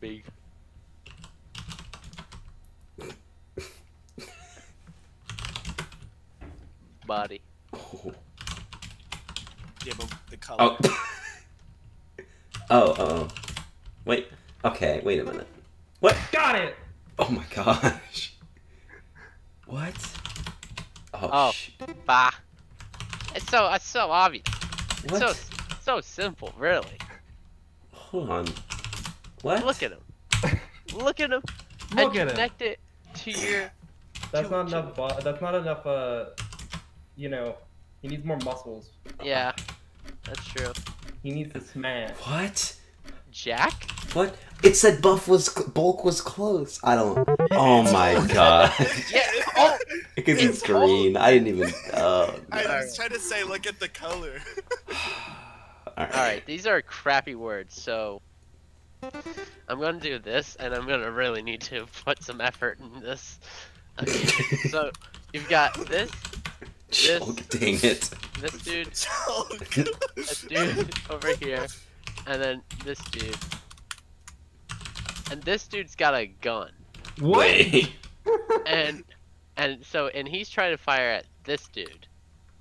big. Body. Oh. Yeah, but the color. Oh. oh, oh. Wait. Okay, wait a minute. What? Got it. Oh my gosh. What? Oh, Oh. sh- Bah. It's so it's so obvious. It's What? so so simple, really. Hold on. What? Look at him. Look at him. Look and at him. connect it to your. That's to- not to- enough. bu- That's not enough. Uh, you know, he needs more muscles. Yeah, that's true. He needs to smash. What? Jack? What? It said buff was bulk was close. I don't. Oh my god. Yeah. Oh, Because it's It's green. I didn't even. Oh. I was trying to say, look at the color. Alright. all right. These are crappy words, so I'm gonna do this, and I'm gonna really need to put some effort in this. Okay. so you've got this, Choke, dang it. this dude, Oh, this dude over here, and then this dude, and this dude's got a gun. What? And and so and he's trying to fire at this dude,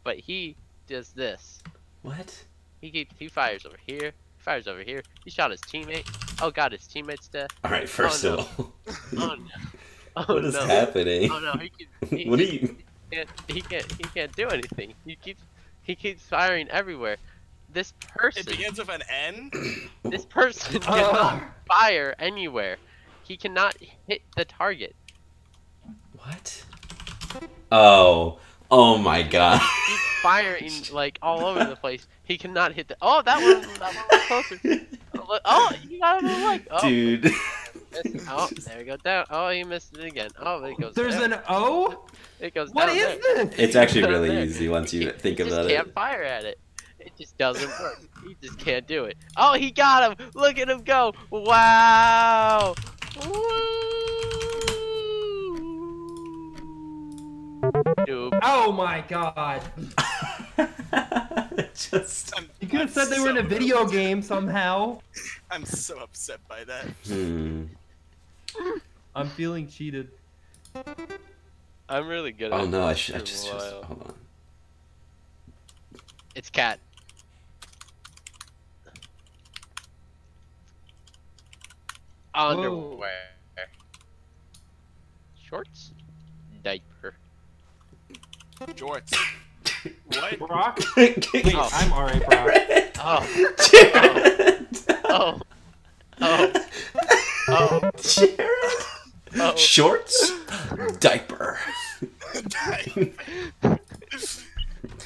but he does this. What? He keeps he fires over here, fires over here. He shot his teammate. Oh god, his teammate's dead. Alright, oh, first no. of all. Oh no. Oh what is no. happening? Oh no, he, can, he, what are he you. can't he can't he can't do anything. He keeps he keeps firing everywhere. This person it begins with an N. this person Oh. cannot fire anywhere. He cannot hit the target. What? Oh. Oh my god. He's firing like all over the place. He cannot hit the. Oh, that one, that one was closer. Oh, look- Oh, you got him in the leg. Oh, Dude. oh, there we go down. Oh, he missed it again. Oh, it goes. There's down. an O. It goes What down is there. this? It's actually really there. easy once you He- think he about just it. can't fire at it. It just doesn't work. He just can't do it. Oh, he got him! Look at him go! Wow! Woo! Dude, Oh my god. Just. You could have said they were in a so- video game somehow. I'm so upset by that. Hmm. I'm feeling cheated. I'm really good at Oh no, I should. I just. just hold on. It's cat. Underwear. Shorts? Diaper. Jorts. What? Brock? Wait, Oh. I'm alright, Brock. Oh. Jared. Oh. Oh. Oh. Jared. Oh. Shorts. Diaper.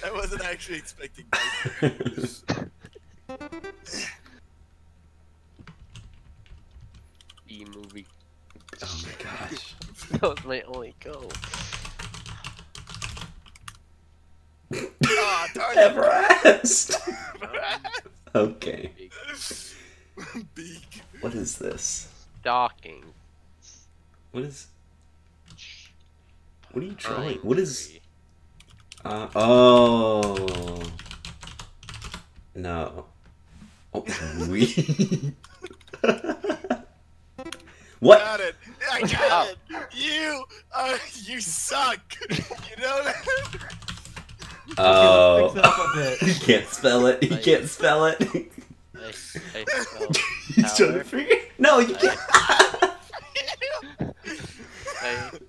I wasn't actually expecting that. B movie. oh my gosh. That was my only goal. Oh, darn Everest. it. Okay. Beak. What is this? Docking. What is? What are you drawing? What is? Uh, oh. No. Oh, we. what? Got it. I got Oh. it. You, uh, you suck. You know that? Oh. Fix it up a bit. he can't spell it. He can't spell it. I, I spelled He's trying to figure. No, you can't. I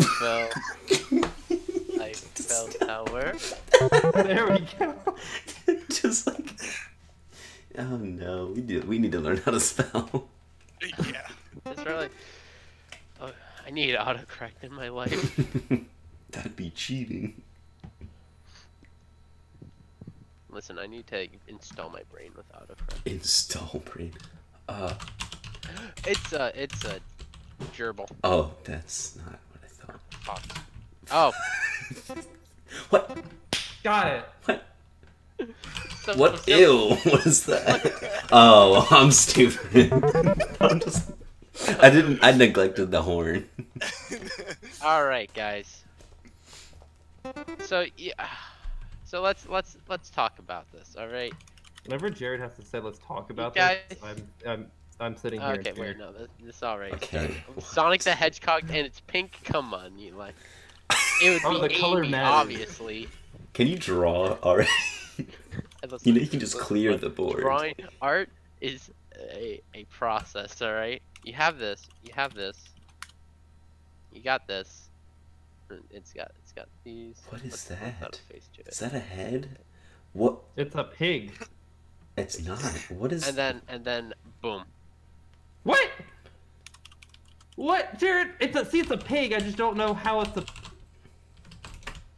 spelled I spelled tower. There we go. Just like. Oh no, we do. We need to learn how to spell. yeah. It's really oh, I need autocorrect in my life. That'd be cheating. Listen, I need to install my brain with autocorrect. Install brain. Uh. It's a it's a gerbil. Oh, that's not what I thought. Oh, What? Got it. What? so, What? so- Ew. What is that? Oh, I'm stupid. I'm just. I didn't. I neglected the horn. All right, guys. So yeah, so let's let's let's talk about this. All right. Whenever Jared has to say, "Let's talk about guys- this," I'm, I'm I'm sitting here. Okay, wait, no, this, this already. Okay. Sonic the Hedgehog and it's pink. Come on, you like. It would Oh, be the color Amy, matters. obviously. Can you draw already? And listen, you know you can just listen, clear look, the board. Drawing art is a a process. All right. You have this. You have this. You got this. It's got it's got these. What is let's- let's add that? a face to it. Is that a head? What? It's a pig. It's not. What is? And then and then boom. What? What, Jared? It's a see, it's a pig. I just don't know how it's a.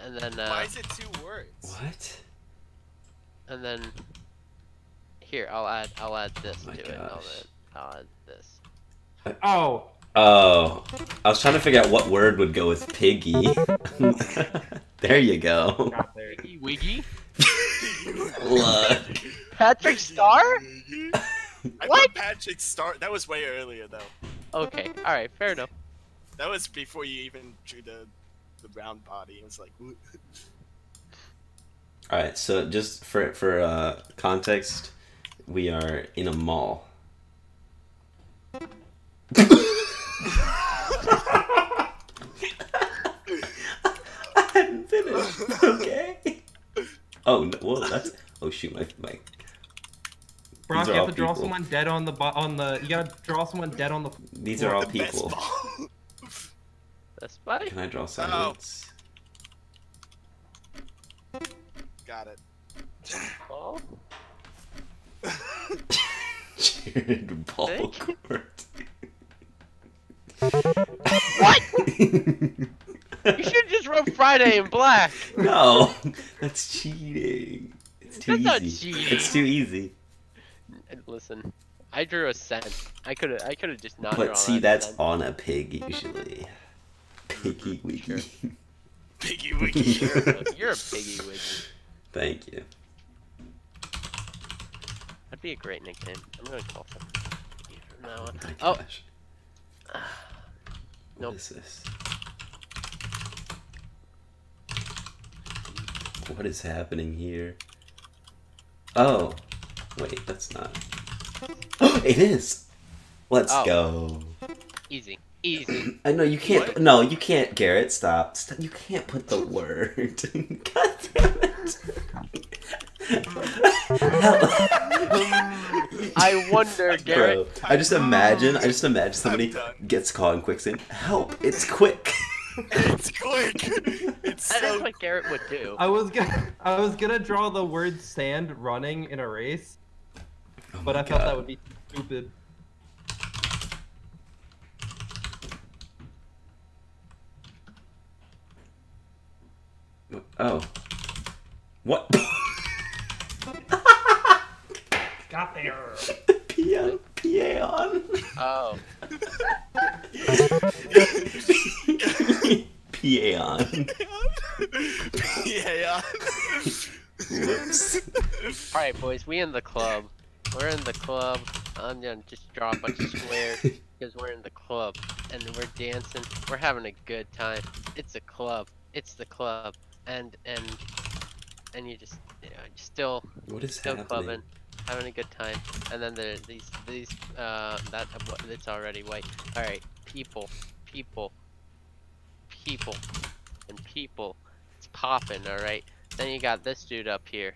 And then uh, Why is it two words? What? and then here I'll add I'll add this Oh my to it. I'll gosh. add, I'll add this. Oh, Oh, I was trying to figure out what word would go with piggy. there you go. got there. Wiggy wiggy. Look. Patrick Star? I What? Patrick Star. That was way earlier though. Okay, all right, fair enough. That was before you even drew the the round body. It was like. what? All right, so just for for uh, context, we are in a mall. I hadn't finished. Okay. Oh no! Whoa, that's. Oh shoot! My my. Brock, you have all to draw people. someone dead on the on the. You gotta draw someone dead on the. These are all The best people. ball. That's fine. Can I draw oh. silence? Got it. Oh, Jared Thank Ballcourt. What? you should just wrote Friday in black. no, that's cheating. It's too That's not easy. cheating. It's too easy. Listen, I drew a cent. I could have I could have just not But drawn see, a that's cent. on a pig usually. Piggy wiggy. Sure. Piggy wiggy. You're a piggy wiggy. Thank you. That'd be a great nickname. I'm gonna call him piggy from now on. Oh my Oh. Ah. Nope. What is this? What is happening here? Oh, wait, that's not. it is. Let's Oh. go. Easy, easy. I know you can't. What? No, you can't, Garrett. Stop. Stop. You can't put the word. God damn it. I wonder, Garrett. Bro, I just imagine. I just imagine somebody gets caught in quicksand. Help! It's quick. it's quick. It's That is so. what Garrett would do. I was gonna. I was gonna draw the word sand running in a race, Oh but my I thought that would be stupid. Oh. What? Got there. Pia, Peon. Oh, Peon. yeah. Whoops. all right, boys. We in the club. We're in the club. I'm gonna just draw a bunch of squares because we're in the club and we're dancing. We're having a good time. It's a club. It's the club, and and and you just you know you're still What is still happening? clubbing, having a good time. And then there these these uh that it's already white. All right, people, people, people, and people. It's popping. All right. Then you got this dude up here,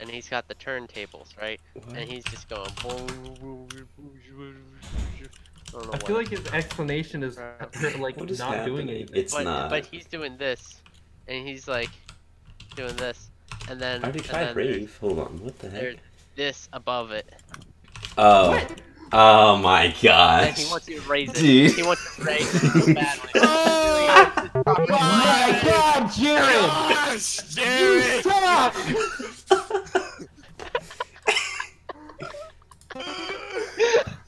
and he's got the turntables, right? What? And he's just going. I don't know I feel like his explanation is like What is not doing happening? anything. It's but, not. but he's doing this, and he's like doing this, and then I already and tried then Rave. Hold on. What the there's heck? This above it. Oh. What? Oh my And gosh. he wants you to raise it. Dude. He wants to raise it so badly. Oh my God, Jared! gosh, You Jared! suck!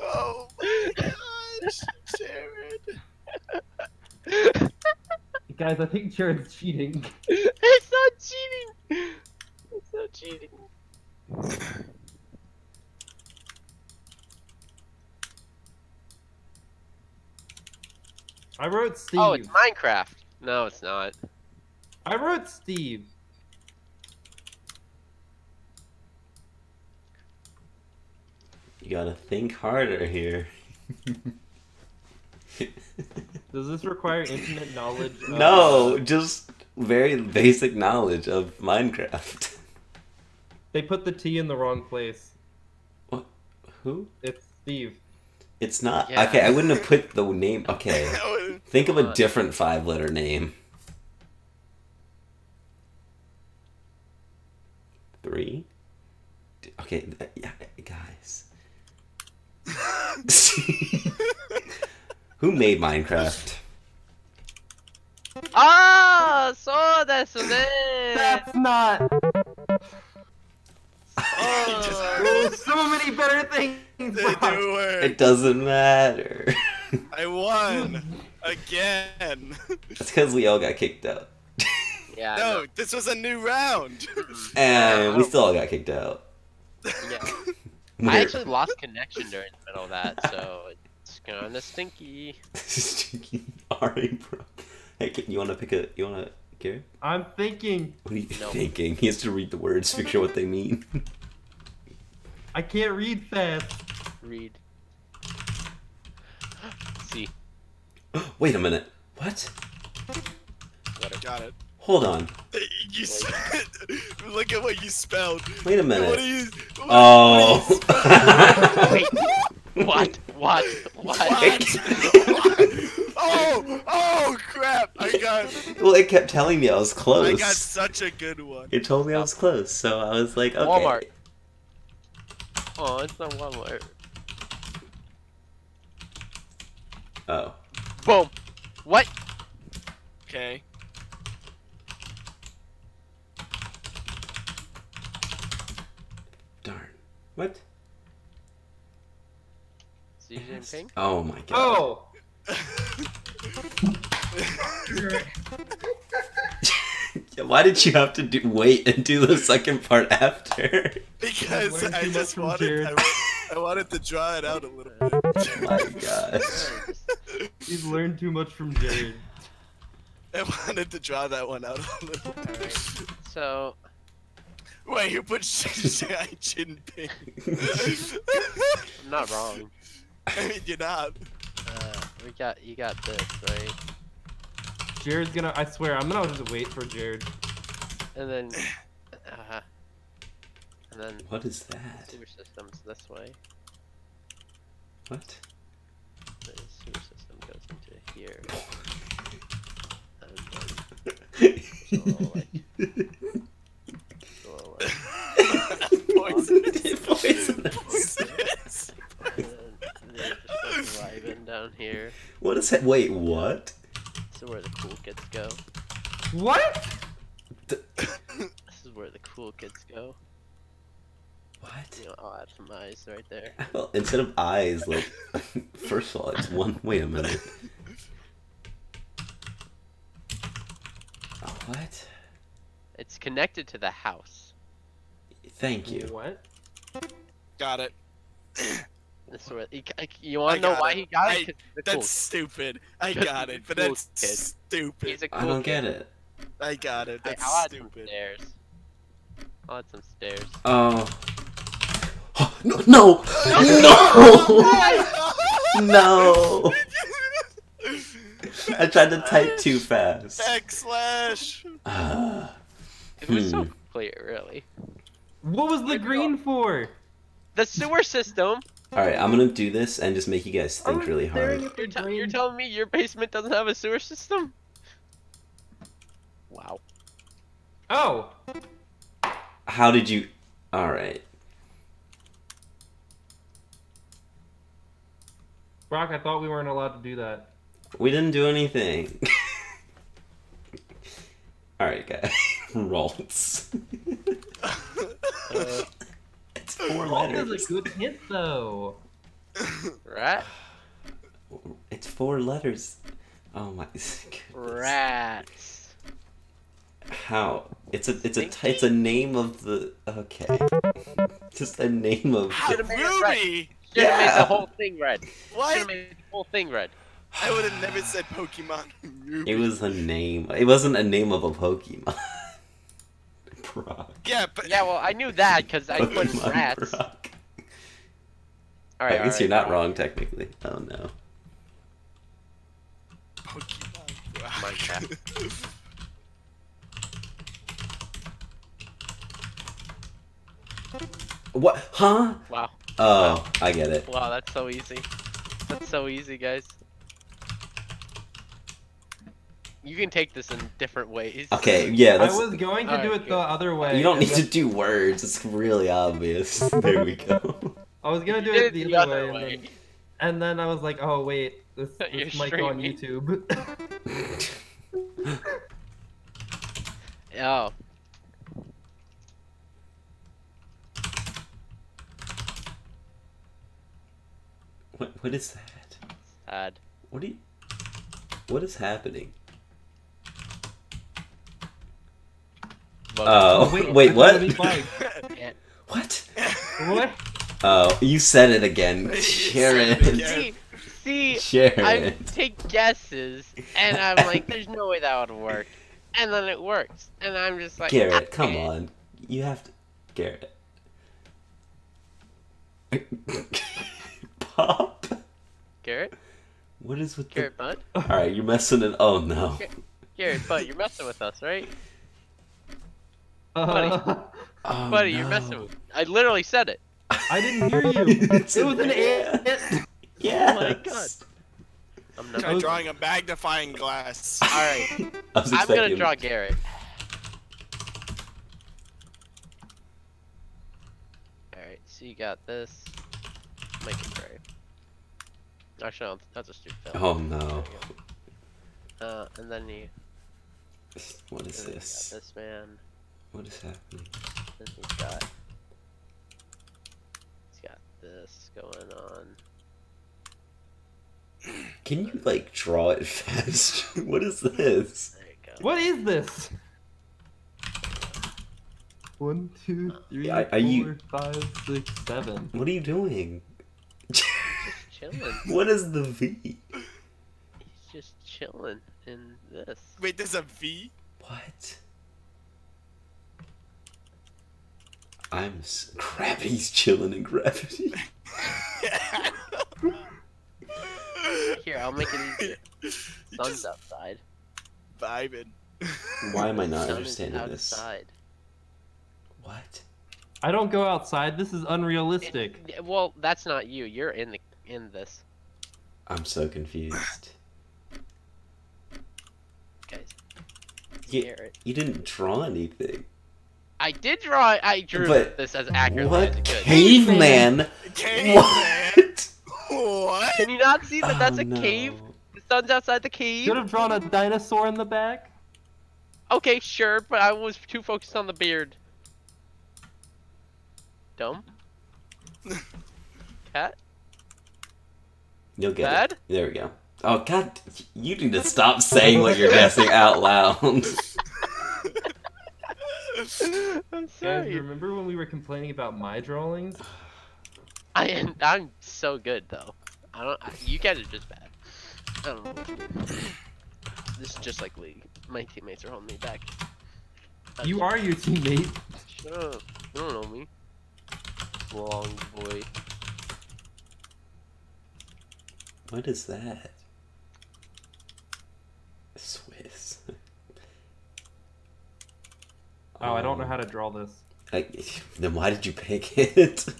oh my gosh, Jared! Guys, I think Jared's cheating. it's not cheating. It's not cheating. I wrote Steve. Oh, it's Minecraft. No, it's not. I wrote Steve. You gotta think harder here. Does this require infinite knowledge? of- no, just very basic knowledge of Minecraft. They put the T in the wrong place. What? Who? It's Steve. It's not. Yeah. Okay, I wouldn't have put the name. Okay. Oh, Think of a different five letter name. Three? Okay, yeah, guys. Who made Minecraft? Ah, so desu ne. That's not. Oh. So many better things. They do work. It doesn't matter. I won again. It's because we all got kicked out. Yeah. I no, this was a new round. And we oh. still all got kicked out. Yeah. I actually lost connection during the middle of that, so it's kind of stinky. Stinky? Alright, bro. Hey, can- you want to pick a. You want to. Gary? I'm thinking. What are you No. thinking? He has to read the words, figure out what they mean. I can't read fast. Read. See. Wait a minute. What? Whatever. Got it. Hold on. You s- look at what you spelled. Wait a What minute. do you? What, Oh. Wait. What? What? What? oh! Oh crap! I got. well, it kept telling me I was close. I got such a good one. It told me I was close, so I was like, okay. Walmart. Oh, it's not Walmart. Oh. Boom. What? Okay. Darn. What? Xi Jinping? Oh my god. Oh. Why did you have to do wait and do the second part after? because learned I just wanted. I, I wanted to draw it out a little bit. Oh my god. He's learned too much from Jared. I wanted to draw that one out a little bit. Alright. So, Wait, you put Xi Jinping. I'm not wrong. I mean, you're not. Uh, we got you got this right, Jared's gonna. I swear, I'm gonna just wait for Jared. and then, uh, and then What is that? sewer systems this way. What? The sewer system goes into here. And then so like, so like, Poisonous. Poisonous. and then there's just like down here. What is that? Wait, what? This is where the cool kids go. What? This is where the cool kids go. What? You know, oh, I'll add some eyes right there. Well, instead of eyes, like, first of all, it's one. Wait a minute. Oh, what? It's connected to the house. Thank you. What? Got it. This is where you, you want to know why it. he got I- it? 'Cause he's a That's cool. stupid. I got it, but cool that's kid. stupid. He's a cool I don't kid. get it. I got it. Hey, That's I'll add some stairs. I'll add some stairs. Oh. no! No! No! no! I tried to type too fast. Backslash. Ah. It was so Hmm. clear, really. What was the green for? The sewer system. Alright, I'm gonna do this and just make you guys I think was really hard. You're, te- you're telling me your basement doesn't have a sewer system? Wow. Oh. How did you. Alright. Brock, I thought we weren't allowed to do that. We didn't do anything. Alright, guys. Rolls. Uh, it's four That was a good hint, though. rat. It's four letters. Oh my goodness. Rats. How? It's a it's a it's a name of the okay. Just a name of Should've made it red. Ruby. Should have made the whole thing red. Should have made the whole thing red. I would have never said Pokemon Ruby. It was a name. It wasn't a name of a Pokemon. Brock. Yeah, but Yeah, well, I knew that because I put Pokemon rats. Brock. All right. I guess all you're right. not wrong technically. Oh no. Pokemon. Minecraft. What? Huh? Wow. Oh, I get it. Wow, that's so easy. That's so easy, guys. You can take this in different ways. Okay, yeah, I was going to do Alright, it the other way. You don't need to do words. It's really obvious. There we go. I was gonna do You it did the, other, way, And, then, and then I was like, oh wait, this, You're this might go on. YouTube. Oh. What? What is that? Sad. What are you? What is happening? Oh, wait, wait, what? it was flag. yeah. What? what? Oh, you said it again. You Share it it. See, see, Share I take guesses, and I'm like, there's no way that would work. And then it works. And I'm just like, Garrett, ah, come eh. on. You have to. Garrett. Pop? Garrett? What is with Garrett Butt? the. Alright, you're messing it. Oh no. Garrett Butt, you're messing with us, right? Uh, Oh, Buddy, you're messing with me. I literally said it. I didn't hear you. It was an ant. ant. Yes. Oh my God. I'm not. Try drawing a magnifying glass. Alright, I was I'm gonna draw Garrett. Alright, so you got this. Make it gray. Actually, no, that's a stupid film. Oh no. There you go. Uh, and then you. What and is then you got this? This man. What is happening? Then he's got. He's got this going on. Can you like draw it fast? what is this? There you go. What is this? One, two, three, Are- are you- four, five, six, seven. What are you doing? Just chilling. what is the V? He's just chilling in this. Wait, there's a V? What? I'm s- crap. He's chilling in gravity. Here, I'll make it easier. You Sun's just outside. vibing. Why am I not Sun is understanding this? outside. What? I don't go outside. This is unrealistic. It- well, that's not you. You're in the in this, I'm so confused. guys. You, Garrett. you didn't draw anything. I did draw. I drew But this as accurately as I What? could. Caveman? Caveman. What? What? Can you not see that that's Oh, a cave? The sun's outside the cave. Should have drawn a dinosaur in the back. Okay, sure, but I was too focused on the beard. Dumb. Cat. You'll get Bad? it. There we go. Oh god, you need to stop saying what you're guessing out loud. I'm Guys, sorry. remember when we were complaining about my drawings? I am. I'm so good though. I don't. I, you guys are just bad. I don't know. What to do. This is just like league. My teammates are holding me back. I'm You are your teammate. Shut up. You don't know me. Long boy. what is that? Oh, I don't know how to draw this. I, then why did you pick it?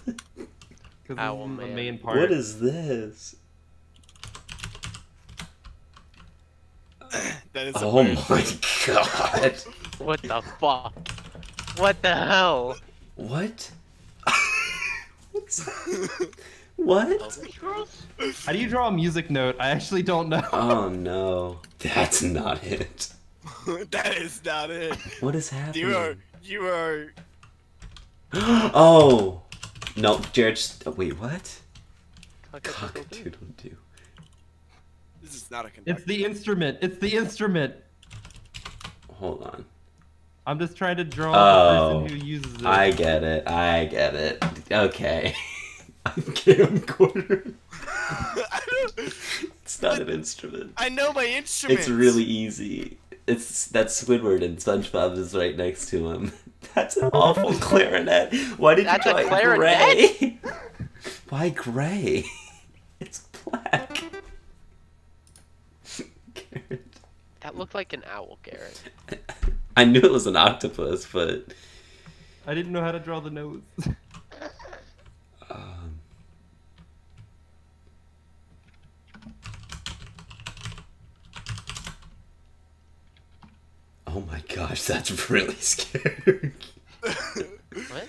Because Owl this is the main part. what is this? That is Oh my god. What the fuck? What the hell? What? What? How do you draw a music note? I actually don't know. Oh no. That's not it. that is not it. What is happening? You are. You are. oh! No, Jared, just, uh, wait, what? Cock-a-doodle-doo. Cock-a-doodle-doo. This is not a conductor. It's the instrument. It's the instrument. Hold on. I'm just trying to draw Oh, the person who oh, uses it. I get it. I get it. Okay. I'm camcorder. I, don't, It's not an instrument. I know my instrument. It's really easy. It's that's Squidward and SpongeBob is right next to him. That's an awful clarinet. Why did That's you a draw it clarinet? gray? Why gray? It's black. Garrett. That looked like an owl, Garrett. I knew it was an octopus, but I didn't know how to draw the nose. Oh my gosh, that's really scary. What?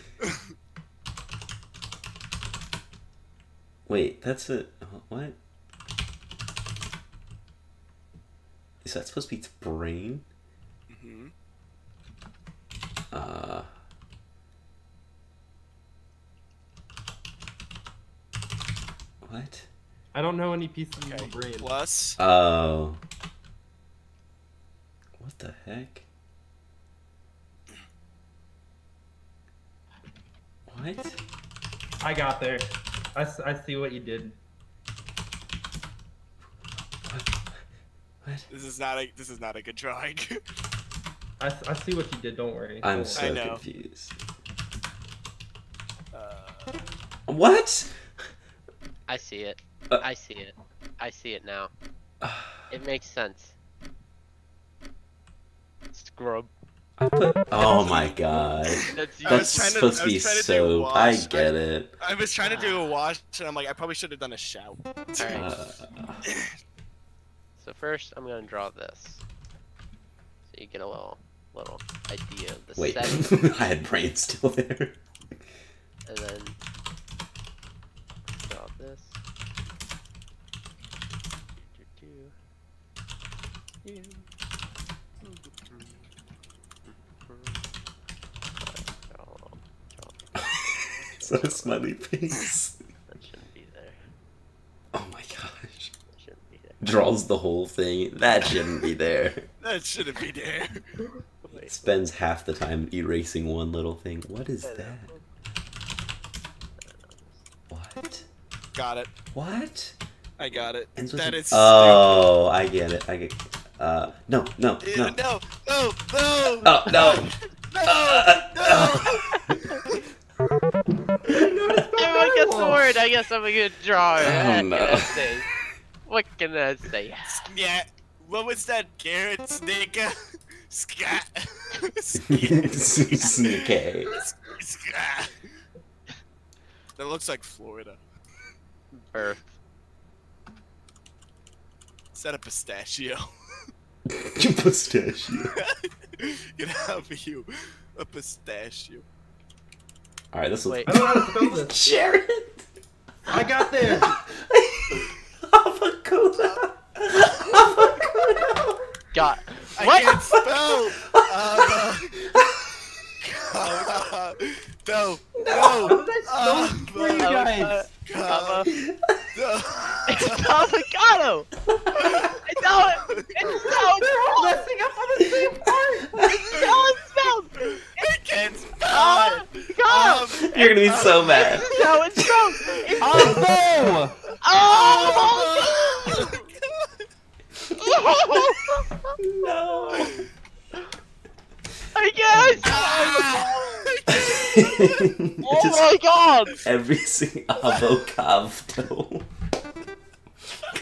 Wait, that's a what? Is that supposed to be its brain? Mm-hmm. Uh. What? I don't know any pieces of Okay. brain. Plus, Oh. What the heck? What? I got there. I, I see what you did. What? this is not a this is not a good drawing. I see what you did. Don't worry. I'm Don't so I know. confused. uh, What? I see it. Uh. I see it. I see it now. It makes sense. Scrub. I put. Oh my god. That's you. I was That's trying to- supposed to be was trying to so. wash. I I- get it. I was trying to do a wash, and I'm like, I probably should have done a shout. Alright. Uh, So first, I'm gonna draw this, so you get a little, little idea of the wait, setting, I had brain still there. and then draw this. Do-do-do. Draw- draw- Is that a smiley face? That shouldn't be there. Oh my gosh. That shouldn't be there. Draws the whole thing. That shouldn't be there. That shouldn't be there. Wait. Spends half the time erasing one little thing. What is that? What? Got it. What? I got it. Ends with That an- is. Oh, I get it. I get. Uh, no, no, stupid. no. Ew, no, no, no. Oh no! no, uh, uh, uh. Everyone gets the word. I guess I'm a good drawer. Oh, what no. can I say? What can I say? Yeah. What was that, Garrett Snicker? Uh, Scat. okay. Scat. That looks like Florida. Birth. Is that a pistachio? Pistachio. Get out of you. A pistachio. All right, this was. Wait. I don't know how to spell this. Sharon. I got there. Avocado. Avocado. Got. I What? can't spell. Uh, no. How No. did I spell it for you Uh, guys? Uh, no. It's avocado. I know it. It's how it's They're all messing up on the same part. It's how it's spelled. I can't spell it. Avocado. Um, You're gonna be so mad. It's how it's spelled. It's Oh oh. No. I guess. Oh Just my god. every single avocado.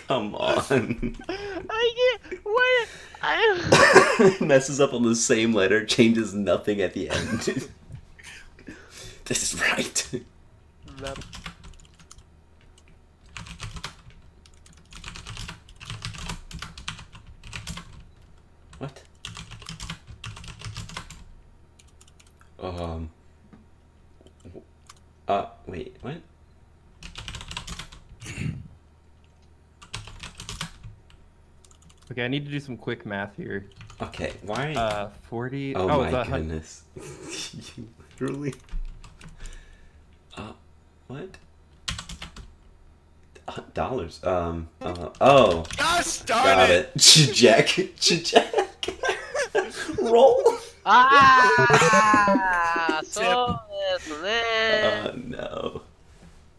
Come on. I get. What? I. Messes up on the same letter, changes nothing at the end. This is right. What? Um. Uh, wait, what? Okay, I need to do some quick math here. Okay, why? Uh, 40. oh, Oh, my it's a hun- goodness. you literally. Uh, what? Uh, dollars. Um. Uh, oh, Gosh darn got it. it. Jack. Jack. Roll. Ah, so this Uh, no.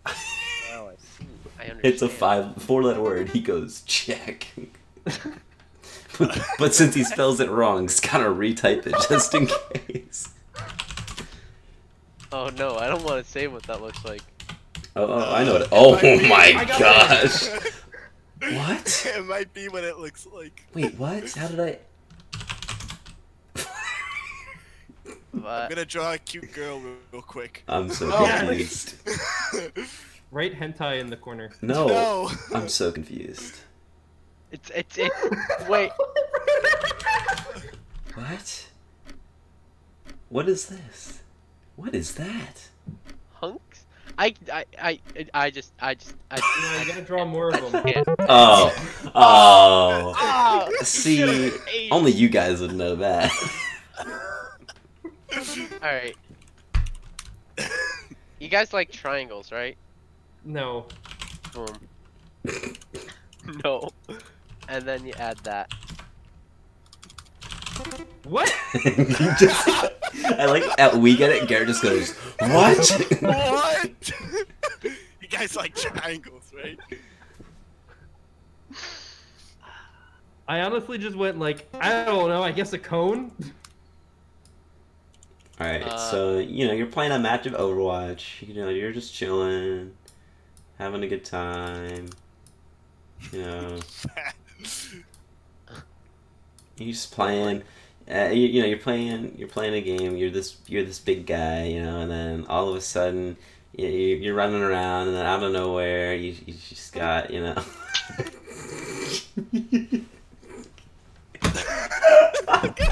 Now I see. I understand. It's a five, four-letter word. He goes check. but, but since he spells it wrong, he's gotta retype it just in case. Oh no, I don't want to say what that looks like. Oh, oh, I know it. Oh might my I got gosh. What? it might be what it looks like. Wait, what? How did I? I'm gonna draw a cute girl real, real quick. I'm so Oh. confused. Right hentai in the corner. No, no. I'm so confused. it's it's it's wait. What? What is this? What is that? hunks. I, I, I, I just, I just, I, Yeah, you gotta draw more of them. Oh, oh. Oh, See, only you guys would know that. All right. You guys like triangles, right? No. Boom. no. And then you add that. What? you just, I like at we get it. Garrett just goes, "What?" what? you guys like triangles, right? I honestly just went like, I don't know, I guess a cone? All right, Uh, so you know you're playing a match of Overwatch. You know you're just chilling, having a good time. You know, you're just playing. Uh, you, you know you're playing. You're playing a game. You're this. You're this big guy. You know, and then all of a sudden, you, you- you're running around, and then out of nowhere, you, you just got you know.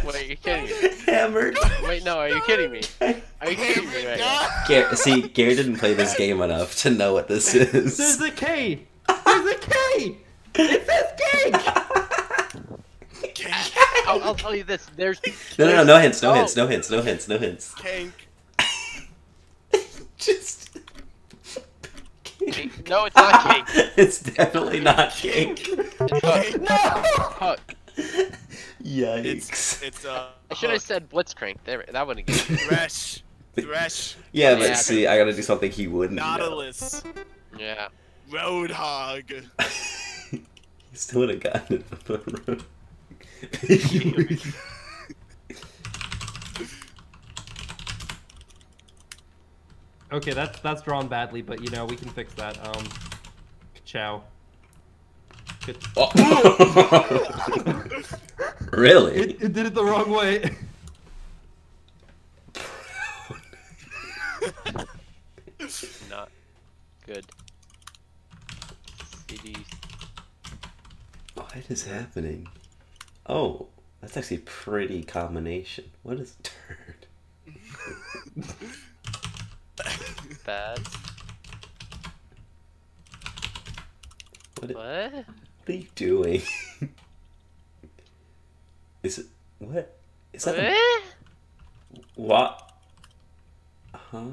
Wait, you're kidding me? Hammered. Wait, no, are you kidding me? Are you kidding me right now? Gar- see, Gary didn't play this game enough to know what this is. There's is. a K! There's a K! It says cake! I'll, I'll tell you this. There's No, no, no, no hints, no Oh. hints, no hints, no hints, no hints. Kank. Just. no, it's not cake. It's definitely not cake. It's hook. Hook. Yikes. It's it's uh. I should have said blitzcrank. There, that wouldn't get it. Thresh. Thresh. Yeah, but Yeah. see, I gotta do something he wouldn't. know. Nautilus. Yeah. Roadhog. he still would have gotten it the road. Okay, that's that's drawn badly, but you know, we can fix that. Um, ciao. Good. Oh. really? It, it did it the wrong way. Not good. Cities. What is happening? Oh, that's actually a pretty combination. What is turd? Bad. What, What? what are you doing? is it what? Is that a, What? what? Huh?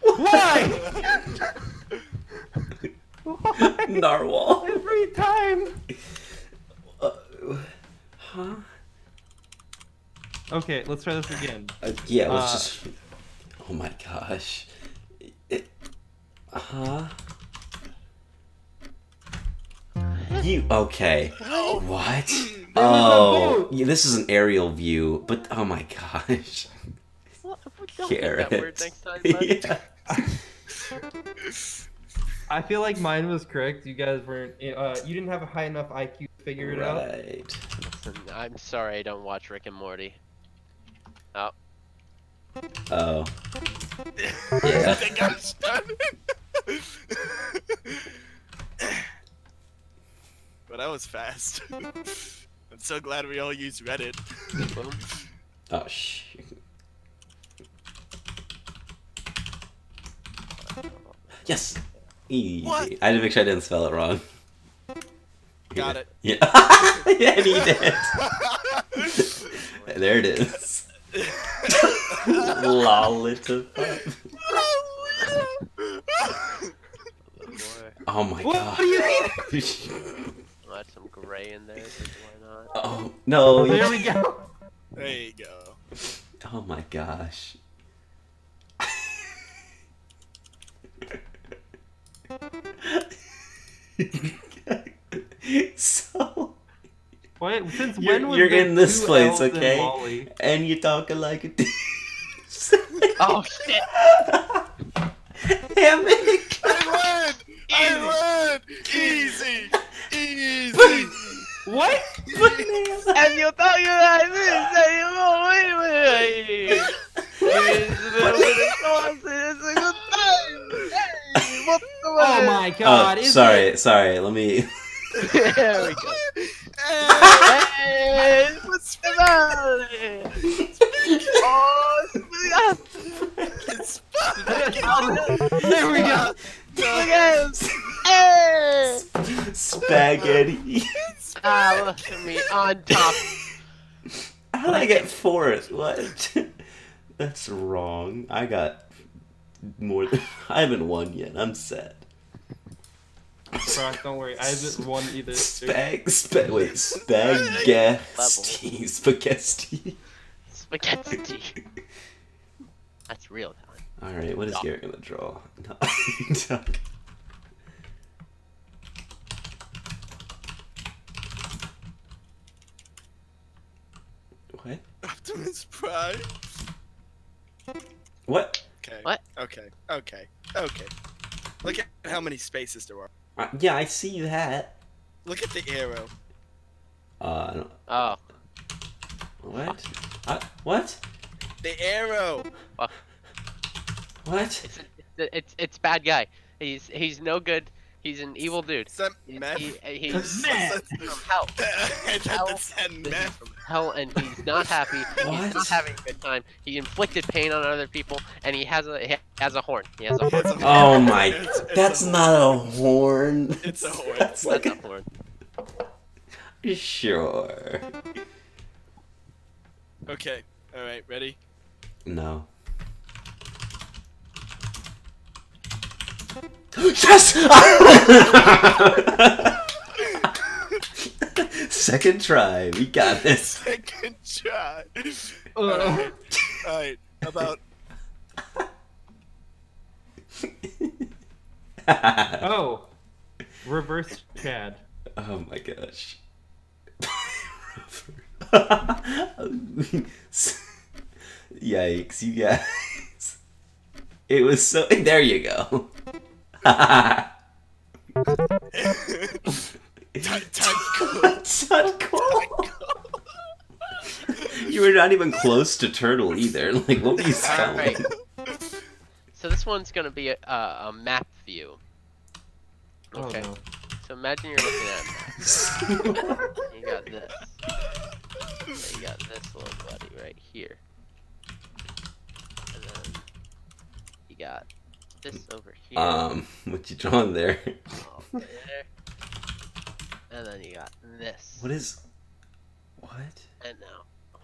Why? Why? Narwhal. Every time. Uh, huh? Okay, let's try this again. Uh, yeah, let's Uh, just. Oh my gosh. It, huh? You okay? What? Oh, yeah, this is an aerial view, but oh my gosh, What? Don't use that word next time, yeah. I feel like mine was correct. You guys weren't. Uh, you didn't have a high enough IQ to figure it out. Right. Listen, I'm sorry I don't watch Rick and Morty. Oh. Oh. I Yeah. think I'm started. but that was fast. I'm so glad we all use Reddit. Oh shoot. Yes. Easy. What? I had to make sure I didn't spell it wrong. Got it. Yeah. yeah, and he did. there it is. Lollipop. Oh boy. Oh my What god. do you mean? I'll add some gray in there, 'cause why not? oh no. There we go. there you go. Oh my gosh. so Wait, since You're- when was you're in this place, okay? Wall-E? and you talking like a Oh shit! Hammock. I win! I win! Easy! Easy! What? And you thought you had this, and you go wait, wait, wait. Hey, what the Oh my god! Oh, sorry, it- sorry. Let me. there we go. Hey, Hey, what's the matter? Oh, it's There we go. Look. Hey! Spaghetti. Ah, look at me on top. How did I get fourth? What? That's wrong. I got more than. I haven't won yet. I'm sad. Brock, don't worry. I haven't won either. Spag. Spa- wait. Spaghetti. Spaghetti. Spaghetti. That's real time. All right. What is Duck. Garrett gonna draw? No. Duck. What? Optimus Prime. What? Okay. What? Okay. Okay. Okay. Look at how many spaces there are. Uh, yeah, I see that. Look at the arrow. Uh, I don't- Oh, what? Uh, what? The arrow. What? it's it's it's, it's bad guy. He's he's no good. He's an evil dude. Is that He, meth? he, he's Meth. from hell. I Hell. that said This is meth. from hell, and he's not happy. He's not having a good time. He inflicted pain on other people, and he has a he has a horn. He has a It's horn. a- Oh my! It's- it's That's a- not a horn. It's a horn. That's like That's a horn. sure. Okay. All right. Ready? No. Yes! Second try. We got this. Second try. Uh, Alright. Alright. About oh, reverse Chad. Oh my gosh. Yikes, you guys. It was so. There you go. Tight, tight, cool. Not cool. You were not even close to turtle either. Like, what were you spelling? Alright. So this one's gonna be a, a, a map view. Oh Okay. no. So imagine you're looking at a map. You got this. So you got this little buddy right here. And then you got this over here. Um, what you drawing there? there. And then you got this. What is? What? And now.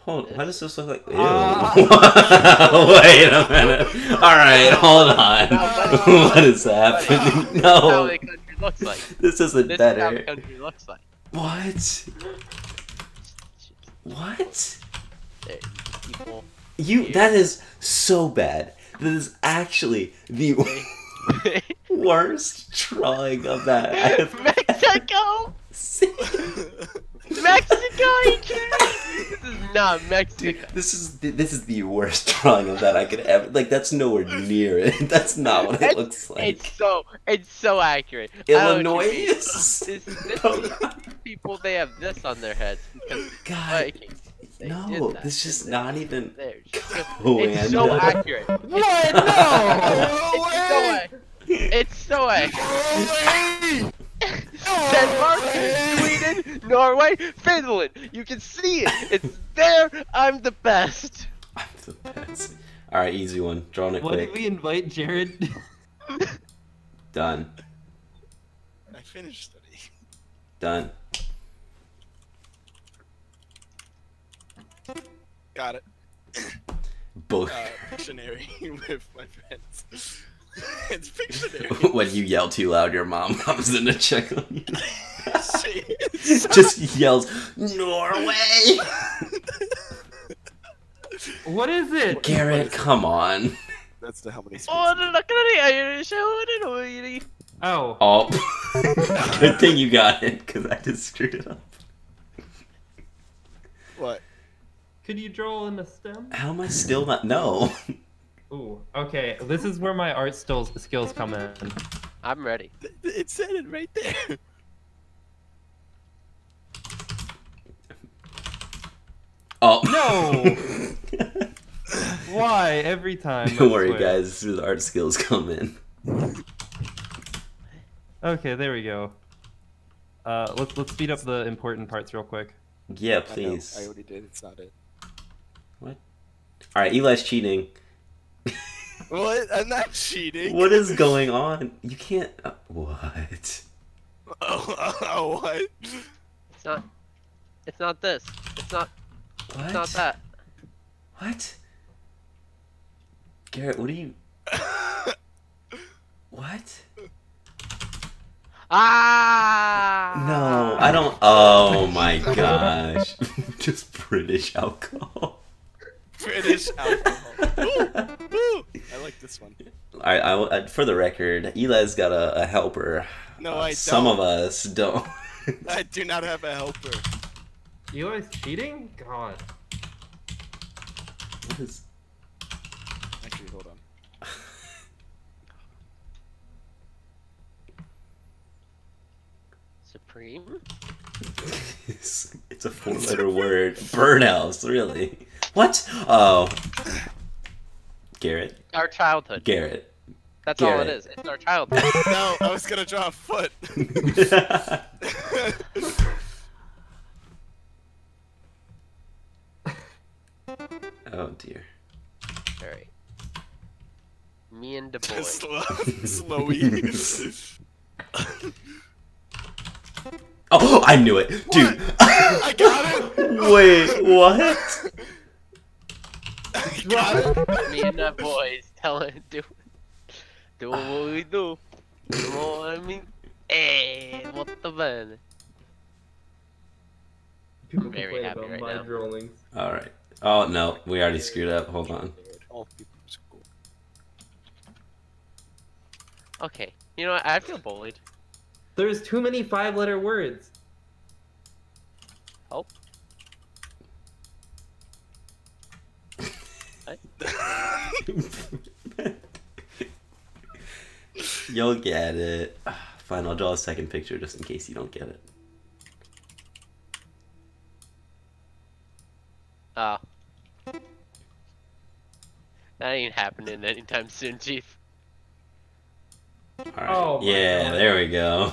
Hold. Why does this look like? Ew. Ah. Wait a minute. All right, hold on. what is happening? No, the country looks like. this isn't This is how the better. country looks like. What? What? There. You? That is so bad. That is actually the worst drawing of that I have Mexico! seen. Mexico, you kidding? This is not Mexico. This is the, this is the worst drawing of that I could ever like. That's nowhere near it. That's not what it It's- looks like. It's so it's so accurate. I don't know what you mean. Illinois. This, this, Oh, people they have this on their heads because God, like they no, did that. this is not even. There. Oh, It's so accurate. What? No! It's so, ac- it's so accurate. Denmark, Sweden, Norway, Finland. You can see it. It's there. I'm the best. I'm the best. All right, easy one. Drawing it What did we invite Jared? Done. I finished study. Done. Got it. Book. Uh, Pictionary with my friends. it's Pictionary. when you yell too loud, your mom comes in to check on you. She- Just yells, Norway! what is it? Garrett, come on. That's the how many spaces. Oh, no, look at it. Show it. Oh. Oh. Good thing you got it, because I just screwed it up. What? Could you draw in a stem? How am I still not? No. Ooh, okay. This is where my art skills skills come in. I'm ready. It said it right there. Oh No! Why every time? Don't worry, swear. guys. This is where the art skills come in. Okay, there we go. Uh, let's let's speed up the important parts real quick. Yeah, I please. I already did. It's not it. All right, Eli's cheating. What? I'm not cheating. What is going on? You can't. Uh, what? Oh, oh, oh, what? It's not. It's not this. It's not. What? It's not that. What? Garrett, what are you? What? Ah! No, I don't. Oh my gosh. Just British alcohol. British alcohol. Ooh, ooh. I like this one. Alright, I, will- uh, for the record, Eli's got a, a helper. No, Uh, I Some don't. Some of us don't. I do not have a helper. Eli's cheating? God. What is- Actually, hold on. Supreme? it's, it's a four letter word. Birdhouse, really? What? Oh. Garrett. Our childhood. Garrett. That's all it Garrett. is. It's our childhood. No, I was gonna draw a foot. oh dear. Alright. Me and the boy. Slow, slowy. Oh, I knew it, dude. I got it. Wait, what? I got it. Me and the boys telling do do what we do. You know what I mean? Eh, what the man? People Very complain happy about right my now. drawings. All right. Oh no, we already screwed up. Hold on. All people in school. Okay. You know what? I feel bullied. There's too many five-letter words. Help. You'll get it. Ah, Fine, I'll draw a second picture just in case you don't get it. Oh. That ain't happening anytime soon, Chief. All right. Oh my yeah, God. there we go.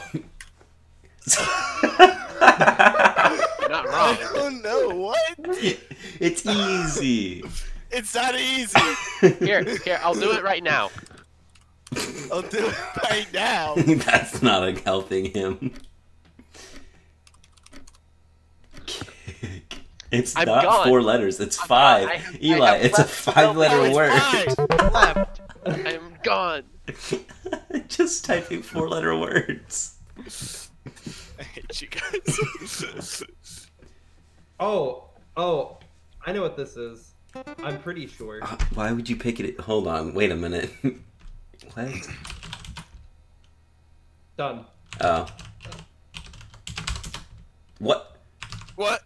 You're not I wrong. don't know what. it's easy. It's not easy. Here, here, I'll do it right now. I'll do it right now. That's not like helping him. It's I'm not gone. four letters. It's I'm five. have- Eli, have it's a left five-letter it's word. five. Left. I'm gone. Just typing four-letter words. I hate you guys. Oh, oh, I know what this is. I'm pretty sure. Uh, Why would you pick it? Hold on. Wait a minute. what? Done. Oh. What? what?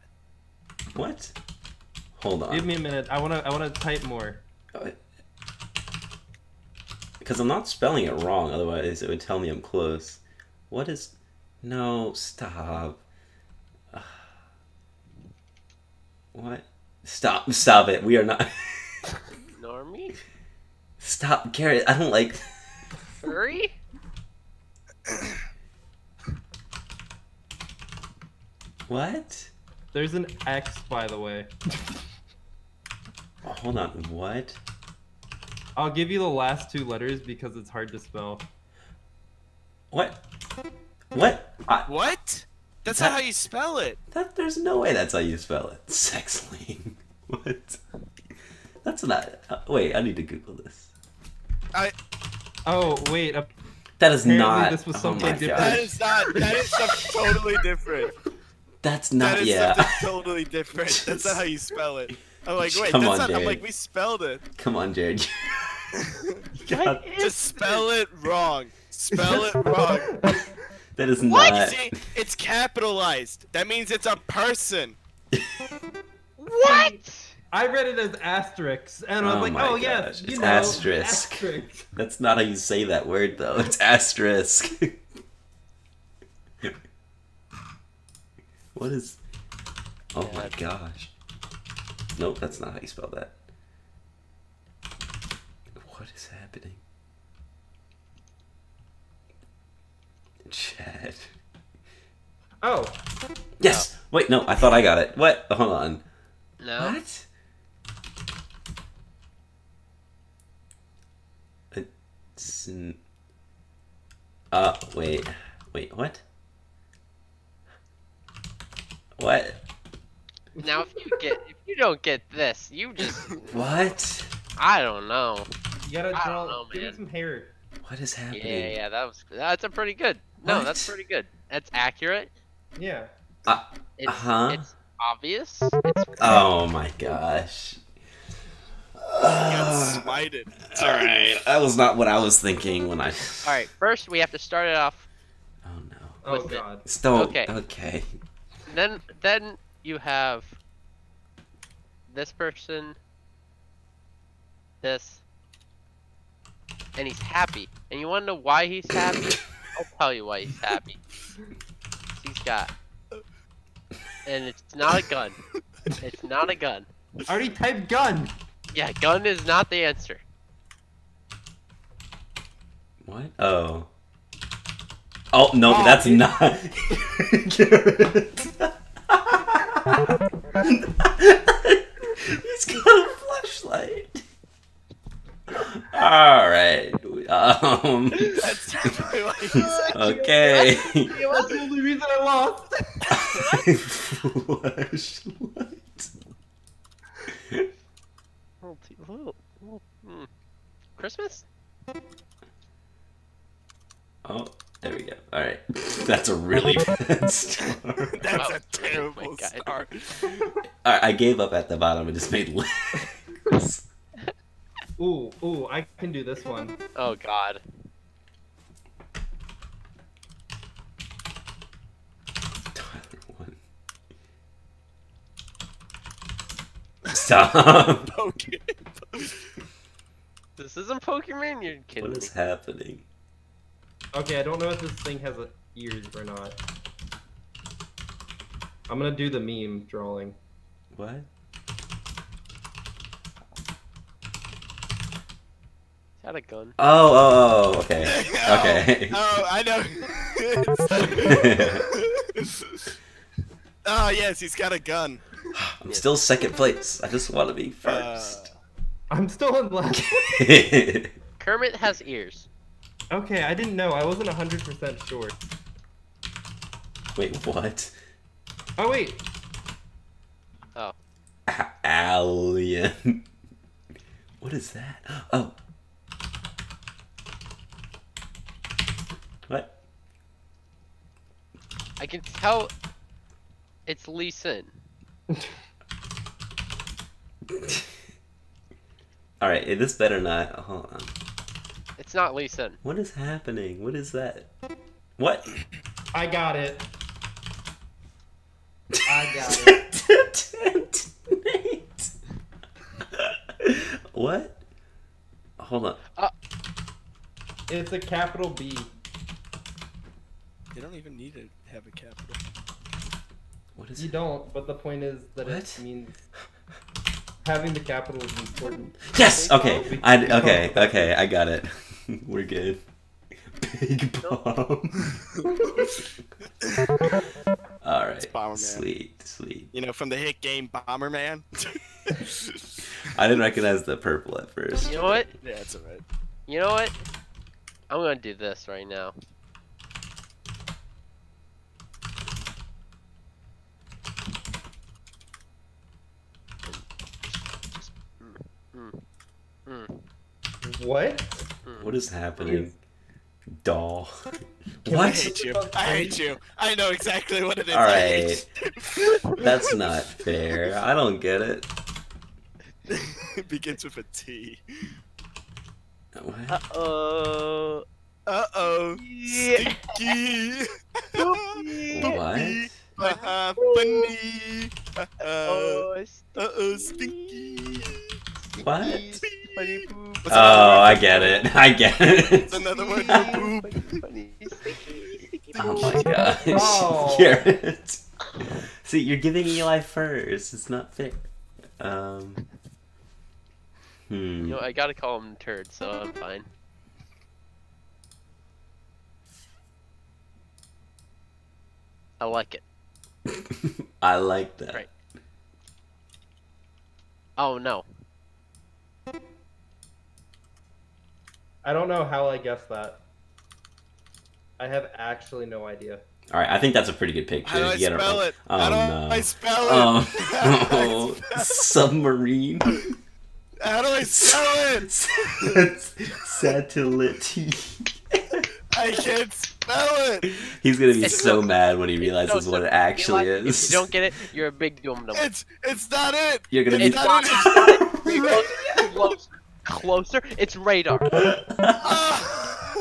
What? Hold on. Give me a minute. I wanna, I wanna type more. Because I'm not spelling it wrong, otherwise it would tell me I'm close. What is. No, stop. What? Stop, stop it. We are not. Normie? Stop, Garrett. I don't like. Hurry? What? There's an X, by the way. Oh, hold on. What? I'll give you the last two letters because it's hard to spell. What? What? I, What? That's That- not how you spell it. that, there's no way that's how you spell it. Sex lane. what? That's not. Uh, wait, I need to Google this. I. Oh wait, ap- That is not. this was oh something my different. That is not. That is something totally different. That's not. is Yeah. something totally different. That's not how you spell it. I'm like, wait, Come that's on, not. I'm Jared. like, we spelled it. Come on, Jared. God, Just spell it wrong. Spell it wrong. That is What? not. See, it's capitalized. That means it's a person. What? I read it as asterisk, and I was Oh like, oh yes, gosh, you it's know, asterisk. asterisk. That's not how you say that word, though. It's asterisk. what is. Oh my gosh. Nope, that's not how you spell that. What is happening? Chat. Oh, Yes! Wait, no, I thought I got it. What? Hold on. No. What? It's. n- Uh, wait. Wait, what? What? Now if you get if you don't get this, you just What? I don't know. you gotta I draw. know, give me man. some hair. What is happening? Yeah, yeah, that was that's a pretty good. No, that's pretty good. That's accurate. Yeah. It's, Uh-huh. it's obvious. It's Oh my gosh. Got smited. Alright. That was not what I was thinking when I. all right. First, we have to start it off. Oh no. Oh With it. god. Still. Okay. Okay. Then then you have this person, this, and he's happy. And you want to know why he's happy? I'll tell you why he's happy. He's got, and it's not a gun. It's not a gun. I already typed gun. Yeah, gun is not the answer. What? Oh. Oh no, Oh, that's it- not. He's got a flashlight. All right. Um. That's definitely what he said. Okay. That's the only reason I lost. flashlight. Little, t- little, little. Christmas? Oh, there we go. All right. That's a really bad start. That's Oh, a terrible my God. start. All right, I gave up at the bottom and just made letters. Ooh, ooh, I can do this one. Oh God. Stop. This isn't Pokemon. You're kidding What me. is happening? Okay, I don't know if this thing has a ears or not. I'm gonna do the meme drawing. What? Is that a gun? Oh, oh, oh, okay. Okay. Oh, I know. oh yes, he's got a gun. I'm still second place. I just want to be uh, first. I'm still in last. Kermit has ears. okay, I didn't know. I wasn't 100% sure. Wait, what? Oh, wait. Oh. A- alien. What is that? Oh. What? I can tell. It's Lee Sin. All right, this better not. Hold on. It's not Lee Sin. What is happening? What is that? What? I got it. I got it. Detonate. what? Hold on. Uh, it's a capital B. You don't even need to have a capital. What is You it? don't, but the point is that What? it means having the capital is important. Yes. Okay. I okay. Okay. I got it. We're good. Big bomb. All right. Bomberman. Sweet. Sweet. You know, from the hit game Bomberman. I didn't recognize the purple at first. You know what? yeah, that's alright. You know what? I'm gonna do this right now. Mm, mm, What? mm. What is happening? Doll. I What? hate you. I hate you. I know exactly what it is. All I right. hate you. That's not fair. I don't get it. it begins with a T. What? Uh-oh. Uh oh. Yeah. Stinky. What? Uh, funny. Uh Oh, Uh oh. stinky. What? Funny boob. What's Oh, I get it. I get it. It's another word for boob. Funny, funny, sticky, sticky Oh my gosh. Oh. Garrett. See, you're giving Eli first. It's not fair. Um. Hmm. You know, I gotta call him turd, so I'm fine. I like it. I like that. Right. Oh no. I don't know how I guessed that. I have actually no idea. All right, I think that's a pretty good picture. Um, uh, um, how do I You get spell wrong. it? Oh How do no. I spell it? Oh, I spell- submarine. How do I spell it? Satellite. I can't spell it. He's gonna be It's so mad when he realizes so what it actually like- is. If you don't get it, you're a big dum dum. It's it's not it. You're gonna it's be- not it. Closer, closer. It's radar. Ah.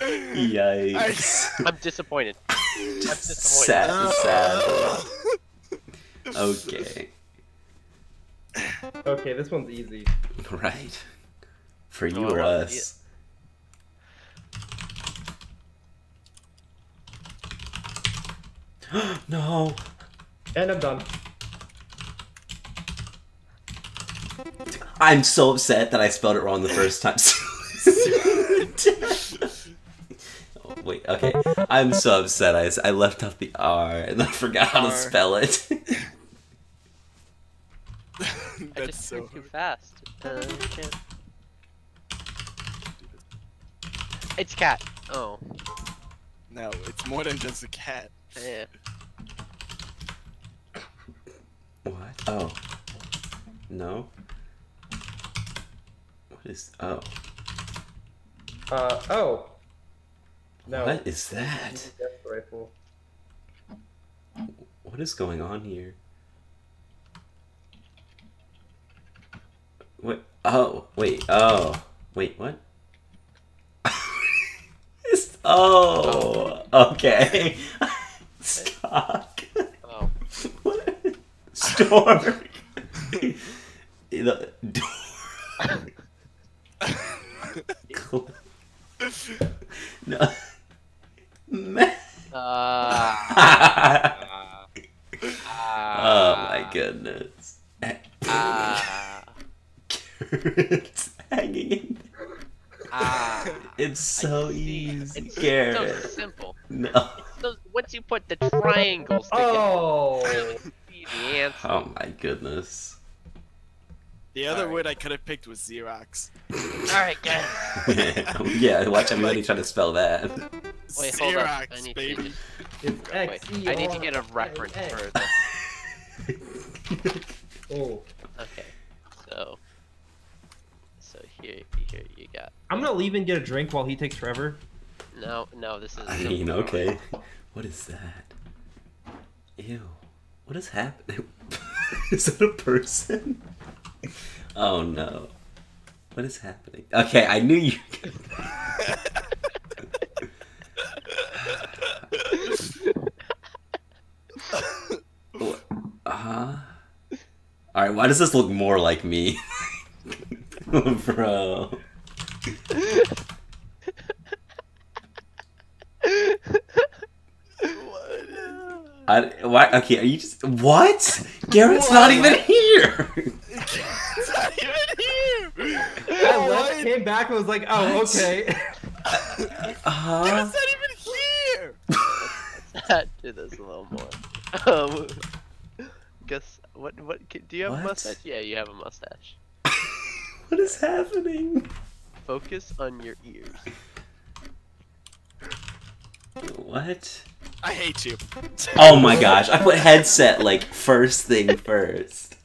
Yikes. I'm disappointed. I'm disappointed. Sad, sad. Okay. Okay, this one's easy. Right. For you Oh, or wanna us. no. And I'm done. I'm so upset that I spelled it wrong the first time. oh, wait, okay. I'm so upset. I, I left out the R and I forgot how to spell it. I just so. too fast. Uh, It's cat. Oh, No, it's more than just a cat. yeah. what? Oh. No? What is. Oh. Uh, oh. No. What is that? Death rifle. What is going on here? What? Oh, wait. Oh, wait. What? It's- oh, okay. Stock. Oh, What? Stork. the door. Cl- no. Ma- ah, oh my goodness. ah, Carrots hanging in there. ah. It's so easy, It's so simple. No. So once you put the triangles together, Oh. you see the answer. Oh my goodness. The other Alright. word I could have picked was Xerox. All right, guys. yeah, watch everybody try to spell that. Wait, hold up. Xerox, I need baby. to It's wait. X I need to get a reference for this. Oh. Okay, so, so here, here you got. I'm gonna leave and get a drink while he takes forever. No, no, this is. I mean, okay. What is that? Ew. What is happening? is it a person? Oh no. What is happening? Okay, I knew you. Uh huh. Alright, why does this look more like me? Bro. I, why? Okay, are you just what? Garrett's not even here. it's not even here. I Oh, left, what? Came back, and was like, oh, What? okay. Uh huh. It's not even here. do this a little more. Um, guess what? What do you have What? a mustache? Yeah, you have a mustache. What is happening? Focus on your ears. What? I hate you. Oh my gosh! I put headset like first thing first.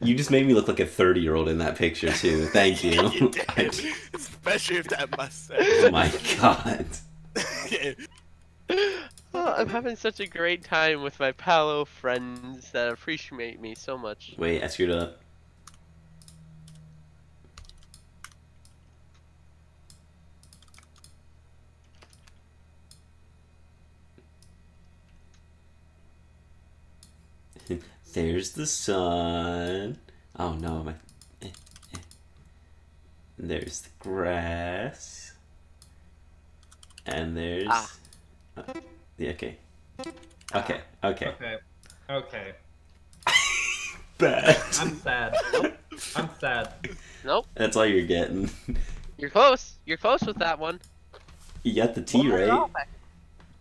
You just made me look like a thirty-year-old in that picture too. Thank you. you did. I- Especially with that must. oh my god. Oh, I'm having such a great time with my Palo friends that appreciate me so much. Wait, I screwed up. There's the sun. Oh no, my. eh, eh. There's the grass. And there's. Ah. uh, yeah, okay. Okay, okay. Okay. Okay. Bad. I'm sad. I'm sad. Nope. That's all you're getting. You're close. You're close with that one. You got the T Well,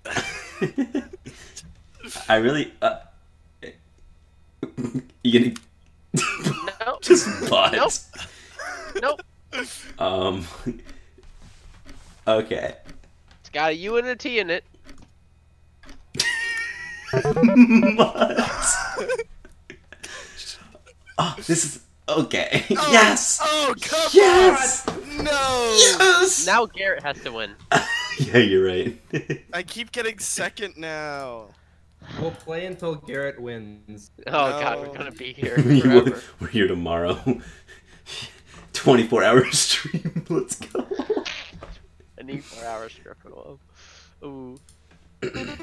right. I really. Uh, you gonna No. just butt? Nope. Um. Okay. It's got a U and a T in it. What? oh, this is okay. Oh, yes. Oh, come Yes. on! No! Yes. Now Garrett has to win. yeah, you're right. I keep getting second now. We'll play until Garrett wins. Oh god, we're gonna be here We- forever. We're here tomorrow. 24 hour stream. Let's go. I need four hours to go. Ooh.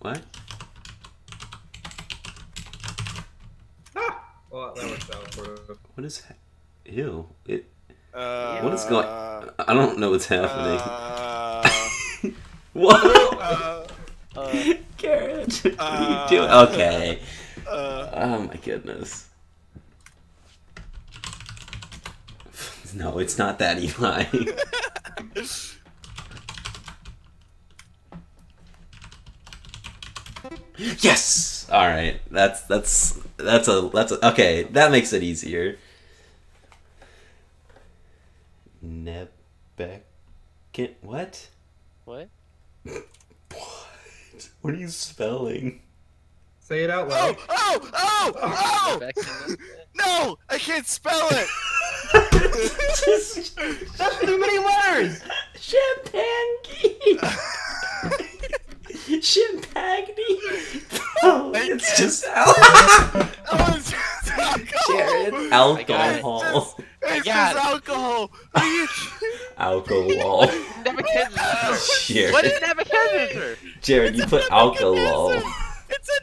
What? Ah! Well, that works out for What is? Ha- Ew. It. Uh, What is going? I don't know what's happening. Uh, what? uh, Uh, Garrett, what are uh, you doing? Okay. uh, Oh my goodness. No, it's not that Eli. yes. All right. That's that's that's a that's a, okay. That makes it easier. Nebek. What? what? What? What are you spelling? Say it out oh, loud. oh, oh, oh! Back to this- No, I can't spell it. Just That's too many letters! Champagne. Champagne. Oh, it's just Oh, it's just alcohol. Jared. got it. Alcohol. It's got just alcohol. Are you Alcohol. Nebuchadnezzar. Jared. What is Nebuchadnezzar? Jared, you put alcohol. It's a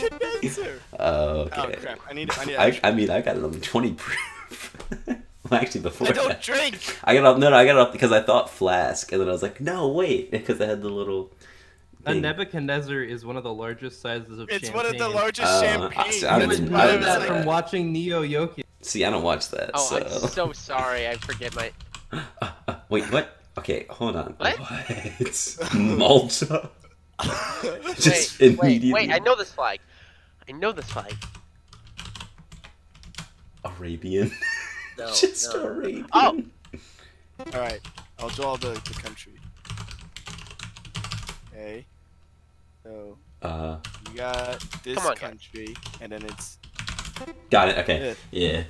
Nebuchadnezzar. Oh, Oh crap! I need. I need. I, I mean, I got it on 20 proof. well, actually, before I don't that. drink. I got off. No, no, I got off because I thought flask, and then I was like, no, wait, because I had the little. A. Nebuchadnezzar is one of the largest sizes of champagne. It's champagne. one of the largest Uh, champagne. I- I I don't just even- I've I learned that from watching Neo Yokio. See, I don't watch that. Oh, so. I'm so sorry. I forget my. Uh, uh, wait, what? Okay, hold on. What? What? Malta. Just wait, wait, immediately. wait! I know this flag. I know this flag. Arabian. No, Just no. Arabian. Oh! All right, I'll draw the, the country. Okay. So Uh, you got this Come on, guys. country, and then it's got it. Okay. this, Yeah.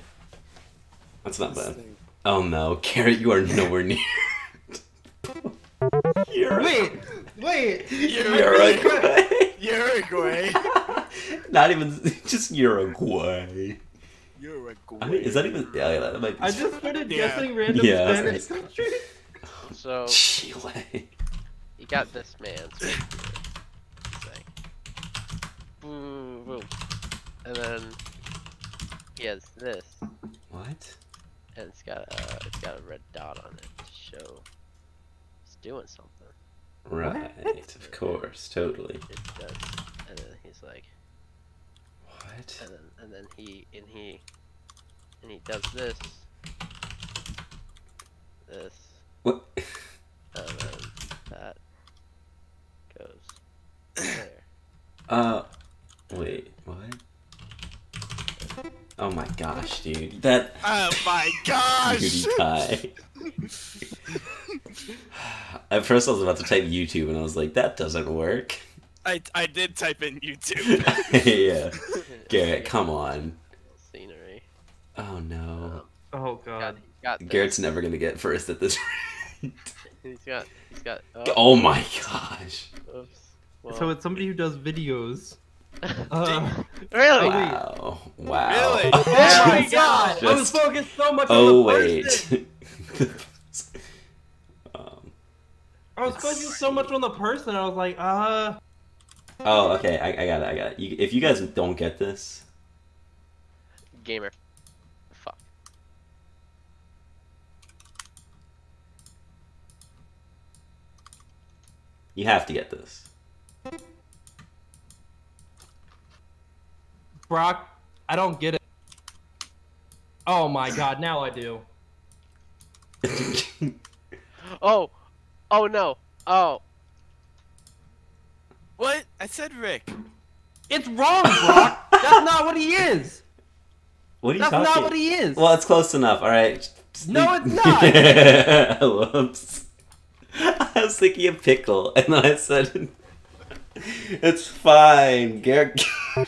That's not this bad. thing. Oh no, Garrett, you are nowhere near. You're Wait! Wait! Uruguay. Uruguay. Not even just Uruguay. Uruguay. I mean, is that even? Yeah, yeah, that might be. I just started Yeah. guessing random Yeah, Spanish countries. So Chile. you got this man's right here. It's like, boom, boom, and then he has this, What? and it's got a it's got a red dot on it to show it's doing something. Right. Of course. Totally. It does, and then he's like, What? and then and then he and he and he does this, this, What? and then that goes there. Uh, wait. What? Oh my gosh, dude. That Oh my gosh! PewDiePie. At first, I was about to type YouTube, and I was like, "That doesn't work." I I did type in YouTube. yeah, Garrett, come on. Scenery. Oh no, Oh Got, god. he's got. Garrett's never gonna get first at this rate. He's got. He's got. Oh, oh my gosh! oops. Well, So it's somebody who does videos. Uh, really? Oh. Wow! Wow! Really? oh my Just- god! I was focused so much Oh on the wait. person. um, I was focusing so much on the person. I was like, uh. Oh, okay. I, I got it. I got it. You, if you guys don't get this, Gamer. Fuck. you have to get this. Brock, I don't get it. Oh my god, now I do. Oh! Oh no! Oh! What? I said Rick. It's wrong, Brock! That's not what he is! what are you That's talking? not what he is! Well, it's close enough. All right. No, it's not. Whoops. I was thinking of pickle, and then I said, "It's fine, Garrett."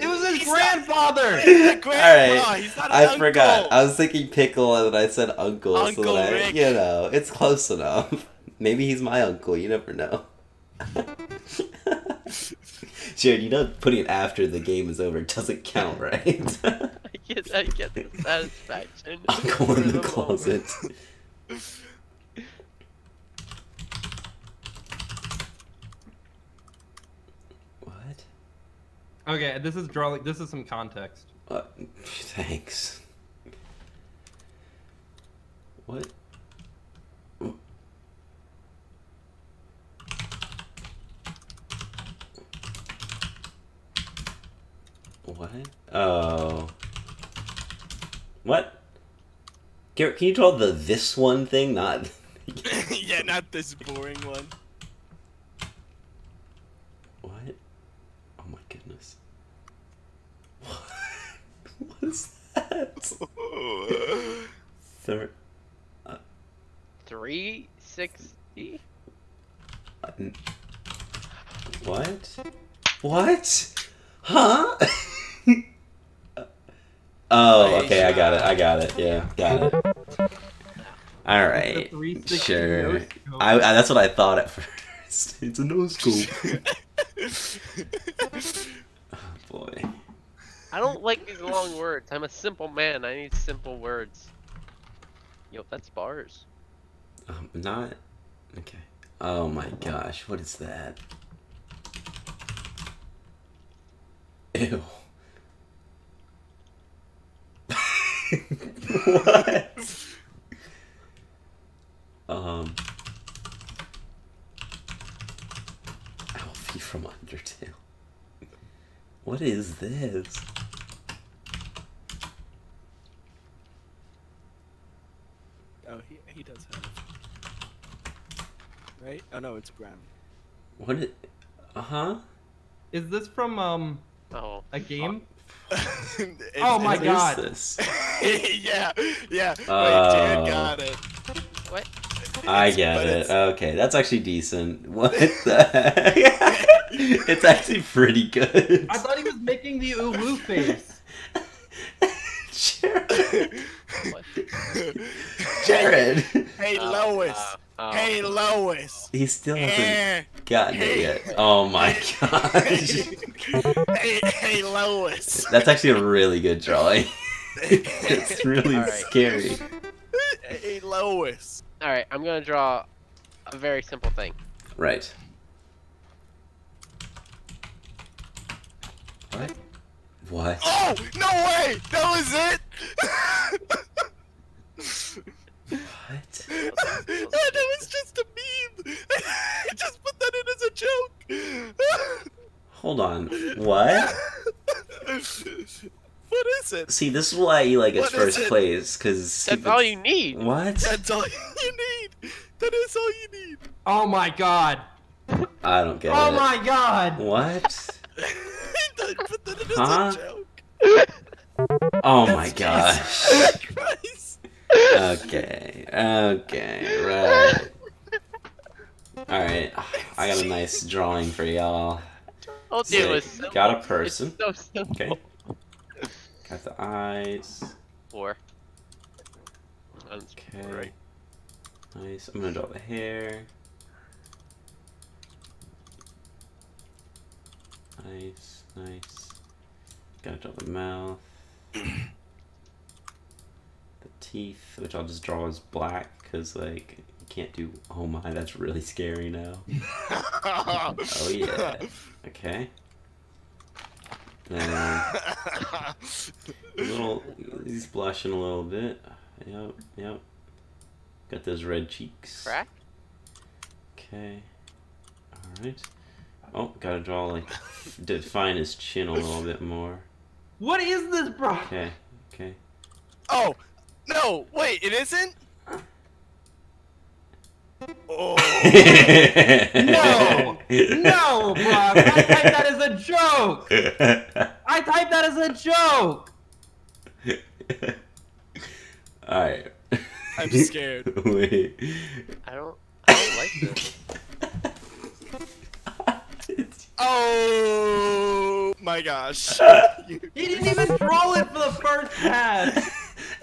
It was his He's grandfather! He's grandpa. Alright, He's not I uncle. forgot. I was thinking pickle, and then I said uncle. so Uncle that I, Rick. you know, it's close enough. Maybe he's my uncle. You never know. Jared, you know, putting it after the game is over doesn't count, right? I get, I get the satisfaction. uncle in for the closet. What? Okay, this is drawing. This is some context. Uh, thanks. What? What? Oh. What? Garrett, can you draw the this one thing, not... yeah, not this boring one. What? Oh my goodness. What is that? Third. Uh, three sixty. What? What? Huh? oh, okay, I got it. I got it. Yeah, got it. All The right, 360 sure. I, I that's what I thought at first. It's a no scope. oh, boy. I don't like these long words. I'm a simple man. I need simple words. Yo, that's bars. Um, not okay. Oh my gosh, what is that? Ew. what? Um. Alfie from Undertale. What is this? Oh, he, he does have it. Right? Oh no, it's brown. What is? Uh huh. Is this from um Oh. a game? It's- Oh my What is God. this? yeah, yeah. Oh. Wait, Jared got it. What? I It's- get but it. it's- Okay, that's actually decent. What the heck? it's actually pretty good. I thought he was making the Ulu face. Jared. What? Jared. Hey, Oh, Lois. oh, oh. Hey, Lois. He still hasn't Eh. gotten it yet. Oh my gosh. hey, hey, Lois. That's actually a really good drawing. It's really Alright. scary. Hey, Lois. All right, I'm gonna draw a very simple thing. Right. What? What? Oh, no way! That was it! What? that was just a meme! I just put that in as a joke! Hold on. What? what is it? See, this is why Eli gets What is first it? place, because That's all you need. What? That's all you need! That is all you need! Oh my god. I don't get Oh it. Oh my god. What? I put that in as Huh? a joke! Oh my gosh. Jesus Christ. Okay. Okay. Right. Alright. I got a nice drawing for y'all. Oh, dude, it was Sick. Got a person. so. Okay. Got the eyes. Four. Okay. great. Nice. I'm gonna draw the hair. Nice, nice. Gotta draw the mouth. the teeth, which I'll just draw as black, because, like, You can't do. Oh my, that's really scary now. oh Oh yeah. Okay. Then a little. He's blushing a little bit. Yep. Yep. Got those red cheeks. Crack? Okay. All right. Oh, gotta draw like define his chin a little bit more. What is this, bro? Okay. Okay. Oh no! Wait, it isn't. Oh. No! No, Brock! I typed that as a joke! I typed that as a joke! Alright. I'm scared. Wait. I don't. I don't like this. Oh my gosh! He didn't even draw it for the first pass!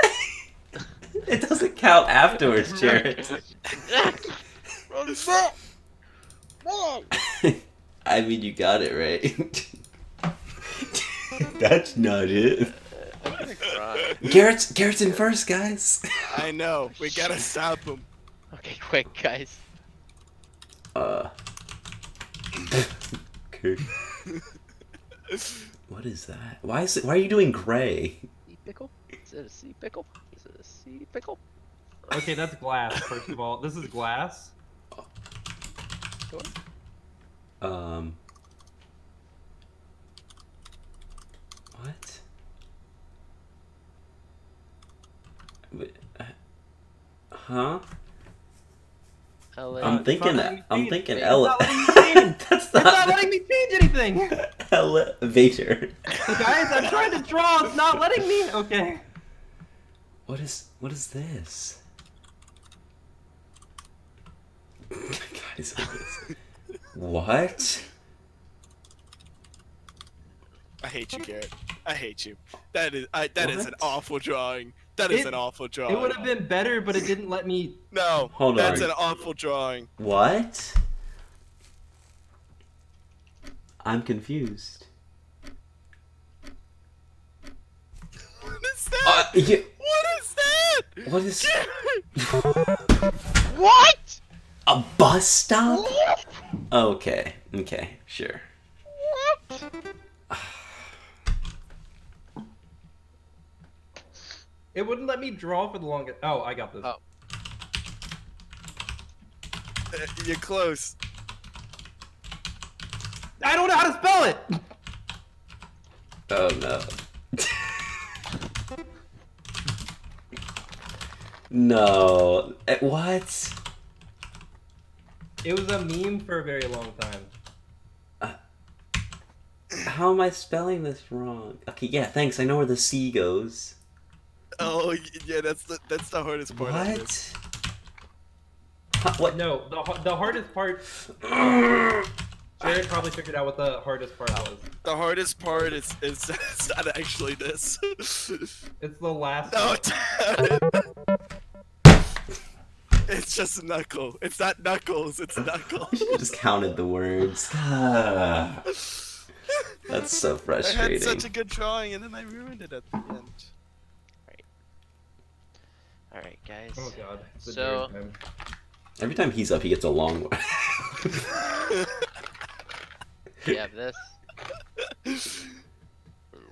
it doesn't count afterwards, Jared. I mean, you got it right. That's not it. I'm gonna cry. Garrett's Garrett's in first, guys. I know. We gotta stop him. Okay, quick, guys. Uh. okay. What is that? Why is it? Why are you doing gray? Sea pickle? Is it a sea pickle? Is it a sea pickle? Okay, that's glass, first of all. This is glass. Um. What? Wait, uh, Huh? LA. I'm thinking. letting I'm change. thinking. It's Ele- not letting me. That's It's not not. letting me change anything! Elevator. Guys, I'm trying to draw, it's not letting me! Okay. What is? What is this? Guys, what? I hate you, Garrett. I hate you. That is. I, that is an awful drawing. That is It- an awful drawing. It would have been better, but it didn't let me. No. Hold that's on. an awful drawing. What? I'm confused. What is Uh, that? what is that? what is What? a bus stop? Okay, okay, sure. What? it wouldn't let me draw for the longest. Oh, I got this. Oh. You're close. I don't know how to spell it! Oh no. No. Eh, What? It was a meme for a very long time. How am I spelling this wrong? Okay, yeah, thanks. I know where the C goes. Oh yeah, that's the that's the hardest part. Of this. What? Huh, what? No, the, the hardest part. Jared probably figured out what the hardest part was. The hardest part is is it's not actually this. It's the last. no, part. it's, it's just a knuckle. It's not knuckles. It's knuckle. I should have just counted the words. Ah, That's so frustrating. I frustrating. had such a good drawing and then I ruined it at the end. All right, guys. Oh god. It's So- Every time he's up, he gets a long one. You have this, and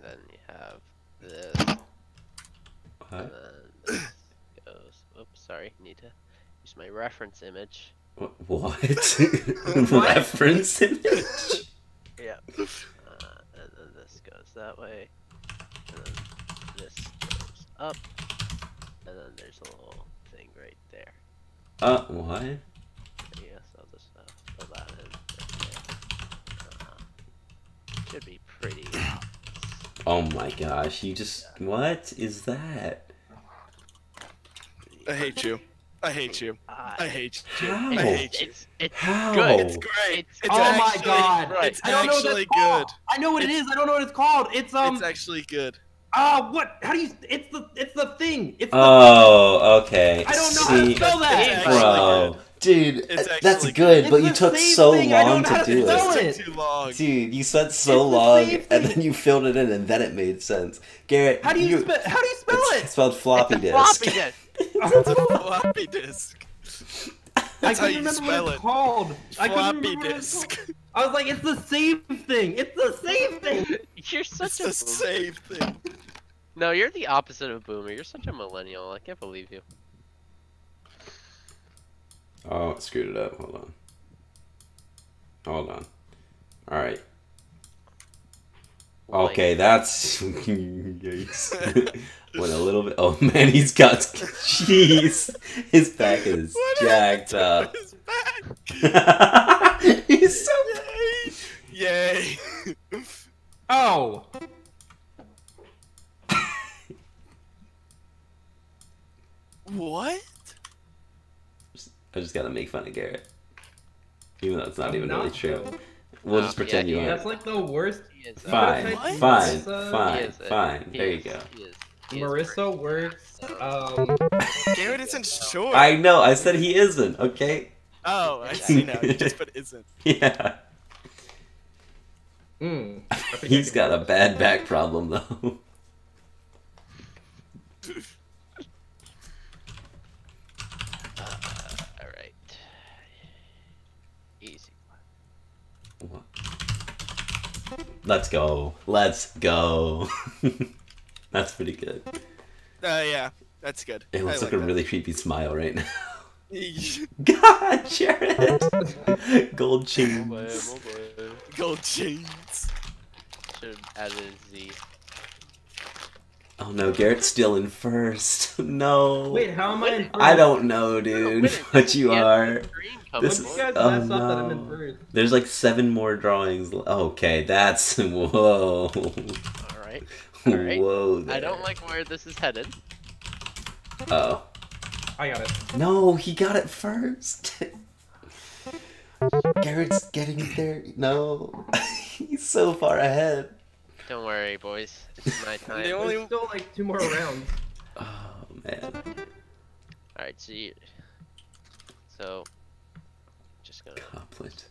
then you have this, and then this goes. Oops, sorry. Need to use my reference image. What? what? Reference image? Yeah. Uh, and then this goes that way, and then this goes up, and then there's a little thing right there. Uh, what? Yes, I'll just uh, fill that in. Right there. Uh, should be pretty. Oh my gosh, you just. What is that? I hate you. I hate you. Uh, I hate you. How? I hate you. it's it's How? good. It's great. It's- It's oh my actually- god! right. It's I don't know what actually called. good. I know what it is. I don't know what it's called. It's um. It's actually good. Ah, what? How do you? It's the. It's the thing. It's the. Oh, okay. I don't know how to spell that. It's Bro, dude, It's uh, that's good, It's but you took so thing, long to do it. it. Too long. Dude, you spent so long, and then you filled it in, and then it made sense. Garrett, How do you, spell? How do you spell it's, it? it's spelled floppy it's disk. floppy disk. It's a floppy disk. That's I how couldn't remember spell what it's called. I couldn't Floppy remember what it's disk. called. I was like, it's the same thing. It's the same thing. You're such the a boomer. same thing. No, you're the opposite of boomer. You're such a millennial. I can't believe you. Oh, I screwed it up. Hold on. Hold on. All right. Like, Okay, that's yikes. Went a little bit. Oh man, he's got jeez. His back is What jacked up. his back? he's so. Yay! Yay! Oh. what? I just gotta make fun of Garrett, even though it's not I'm even really not, true. We'll Oh, just pretend yeah, you are. That's like the worst. he is, Fine, fine, fine, he is, uh, fine. There you go. He is, he is Marissa works. Um. Garrett isn't short. I know. I said he isn't. Okay. Oh, I see now. You just put isn't. Yeah. Mm, I think I He's can got a bad back problem though. All right. Easy. Let's go. Let's go. That's pretty good. Uh, yeah, that's good. It looks I like, a that. really creepy smile right now. God, Jared! Gold Oh chains. boy, oh boy. gold chains. Should have added a Z. Oh no, Garrett's still in first. No. Wait, how am I in first? I don't know, dude. Wait, What you yeah, are. Green What This is- you guys oh, mess up that I'm in no. first? There's like seven more drawings. Okay, that's whoa. Alright. Alright. Whoa. I don't like where this is headed. Oh. I got it. No, he got it first. Garrett's getting it there. No. He's so far ahead. Don't worry, boys. It's my time. The only- There's still like two more rounds. Oh, man. Alright, so you... So... Just gonna Coplet.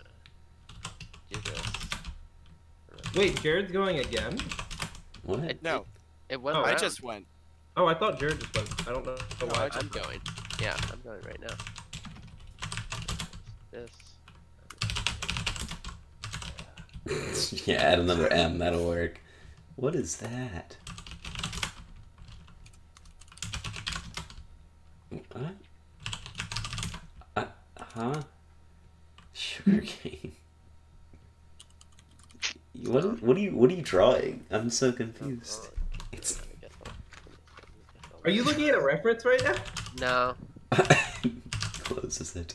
do this. Wait, Jared's going again? What? It, No, It went Oh, I around. just went. Oh, I thought Jared just went. I don't know No, why. I I'm going. Yeah, I'm going right now. This. yeah, add another M. That'll work. What is that? What? Uh, huh? What? What are you? Are you drawing? I'm so confused. It's Are you looking at a reference right now? No. closes it.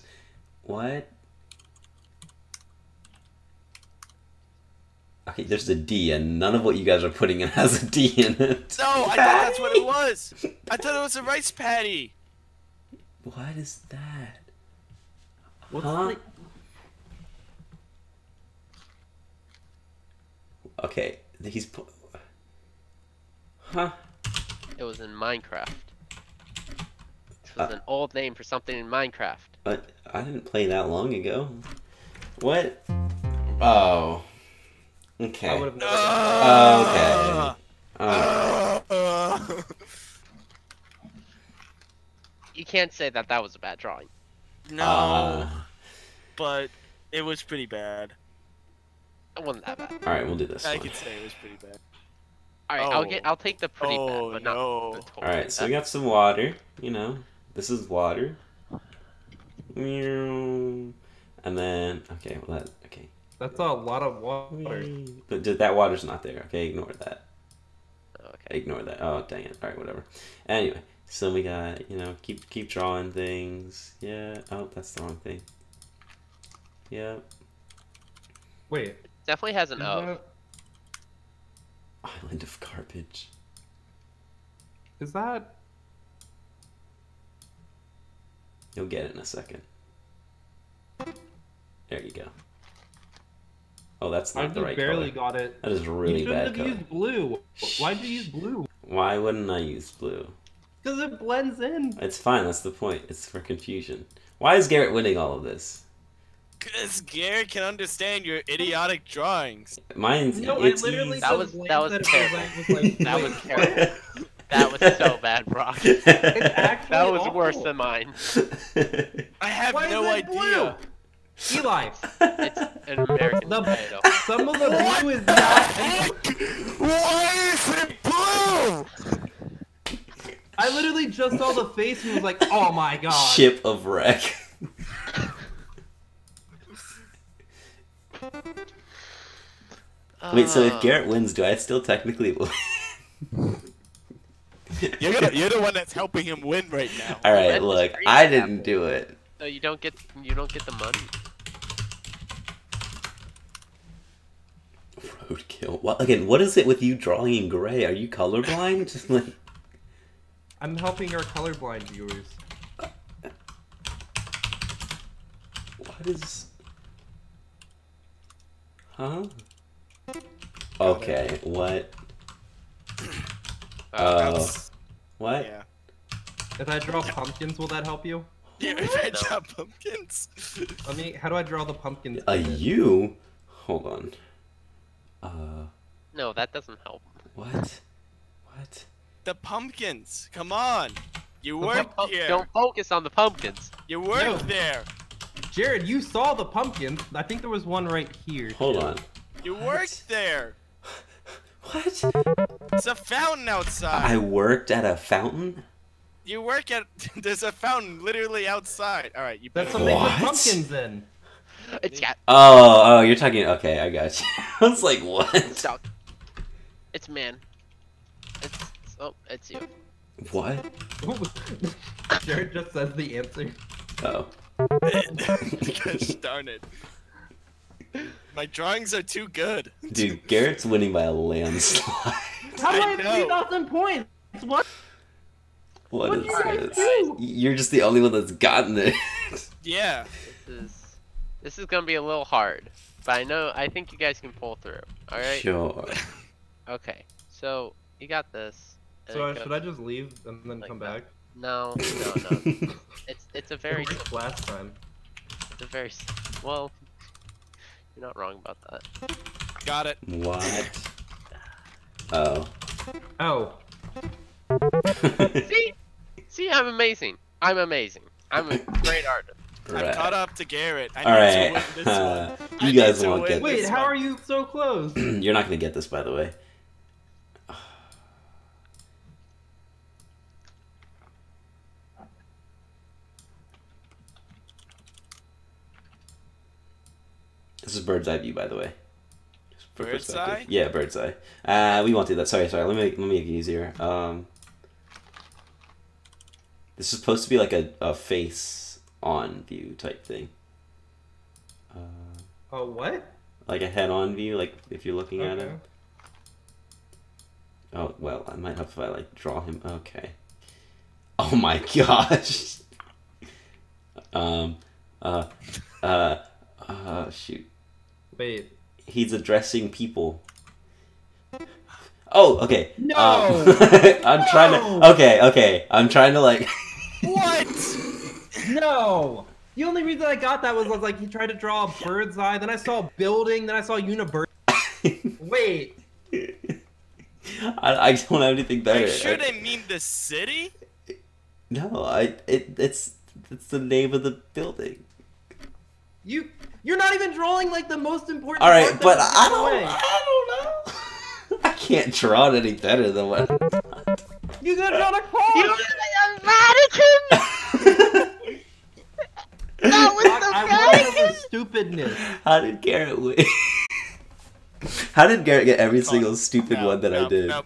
What? Okay, there's a D, and none of what you guys are putting in has a D in it. No, I thought that's what it was. I thought it was a rice patty. What is that? What's Huh? like- Okay, he's. pu- Huh? It was in Minecraft. This was Uh. an old name for something in Minecraft. But I didn't play that long ago. What? Oh. Okay. I would have never. Oh, okay. Uh, You can't say that that was a bad drawing. no, Uh, but it was pretty bad. It wasn't that bad. all right, we'll do this I one. could say it was pretty bad. All right, I'll Oh. get. I'll take the pretty Oh, bad, but not no. the total All right, so we got some water. You know, this is water. Meow. And then, okay, well that, okay. That's a lot of water. But that water's not there. Okay, ignore that. Oh, Okay. Ignore that. Oh, dang it. All right, whatever. Anyway, so we got, you know, keep keep drawing things. Yeah. Oh, that's the wrong thing. Yeah. Wait. Definitely has an is O. that- Island of garbage. Is that? You'll get it in a second. There you go. Oh, that's I not the just right barely color. got it. That is You really shouldn't bad have color. used blue. Why'd you use blue? Why wouldn't I use blue? Because it blends in. It's fine. That's the point. It's for confusion. Why is Garrett winning all of this? Cause Garrett can understand your idiotic drawings. Mine's No, I literally easy. That just was- that was at it terrible. was like, That was terrible. That was so bad, Brock. It's actually That was awful. worse than mine. I have Why no is it idea. blue? Eli, It's an American The- title. some of the blue is not. Why is it blue? I literally just saw the face and was like, "Oh my god!" Ship of wreck. Wait, so if Ah. Garrett wins, do I still technically win? You're, gonna, you're the one that's helping him win right now. All right, Red look, I didn't do it. So you don't get you don't get the money. Roadkill. What again? What is it with you drawing in gray? Are you colorblind? Just like I'm helping our colorblind viewers. what is? Huh? Okay. What? Uh, Oh. That's- What? yeah. If I draw pumpkins, will that help you? Yeah, if I draw pumpkins. Let me. How do I draw the pumpkins? A you? Hold on. Uh, no, that doesn't help. what? What? The pumpkins. Come on. You Don't work here. Don't focus on the pumpkins. You work No. there. Jared, you saw the pumpkin. I think there was one right here. Hold on. You What? work there. What? It's a fountain outside. I worked at a fountain. You work at. There's a fountain literally outside. All right, you. That's better- what they put What? pumpkins in. It's got Oh, oh, you're talking. Okay, I got you. I was like, what? stuck. It's man. It's oh, it's you. What? Jared just says the answer. Oh. Gosh darn it. My drawings are too good. Dude, Garrett's winning by a landslide. How do I I have 3,000 points? What? what What is did you guys this? do? You're just the only one that's gotten it. Yeah. This is this is gonna be a little hard, but I know I think you guys can pull through. All right. Sure. Okay. So you got this. So I, should I just leave and then Like come that. back? No, no, no. it's it's a very It last time. it's a very well. You're not wrong about that. Got it. What? Oh. Oh, See, see, I'm amazing. I'm amazing. I'm a great artist. I'm caught up to Garrett. I All need right. to win this Uh, one. I you need guys to won't win get wait, this how one. are you so close? You're not gonna get this, by the way. This is bird's eye view, by the way. Bird's eye? Yeah, bird's eye. Uh, we won't do that. Sorry, sorry. Let me let me make it easier. Um, this is supposed to be like a, a face on view type thing. Uh, Oh, what? like a head on view, like if you're looking at Okay. him. Oh well, I might have if I like draw him. Okay. Oh my gosh. um. Uh. Uh. Uh. Shoot. Wait. He's addressing people. Oh, okay. No! Um, I'm trying to. Okay, okay. I'm trying to like. What? No! The only reason I got that was, was like he tried to draw a bird's eye, then I saw a building, then I saw a universe. Wait. I, I don't have anything better. Are you sure they mean the city? No, I. It. It's. It's the name of the building. You you're not even drawing like the most important All right, part but I don't. way. I don't know. I can't draw it any better than what. You gotta draw the You cross! Vatican. that was I, the I won Vatican. over stupidness. How did Garrett win? How did Garrett get every oh, single Oh, stupid no, one that I did? no, I'm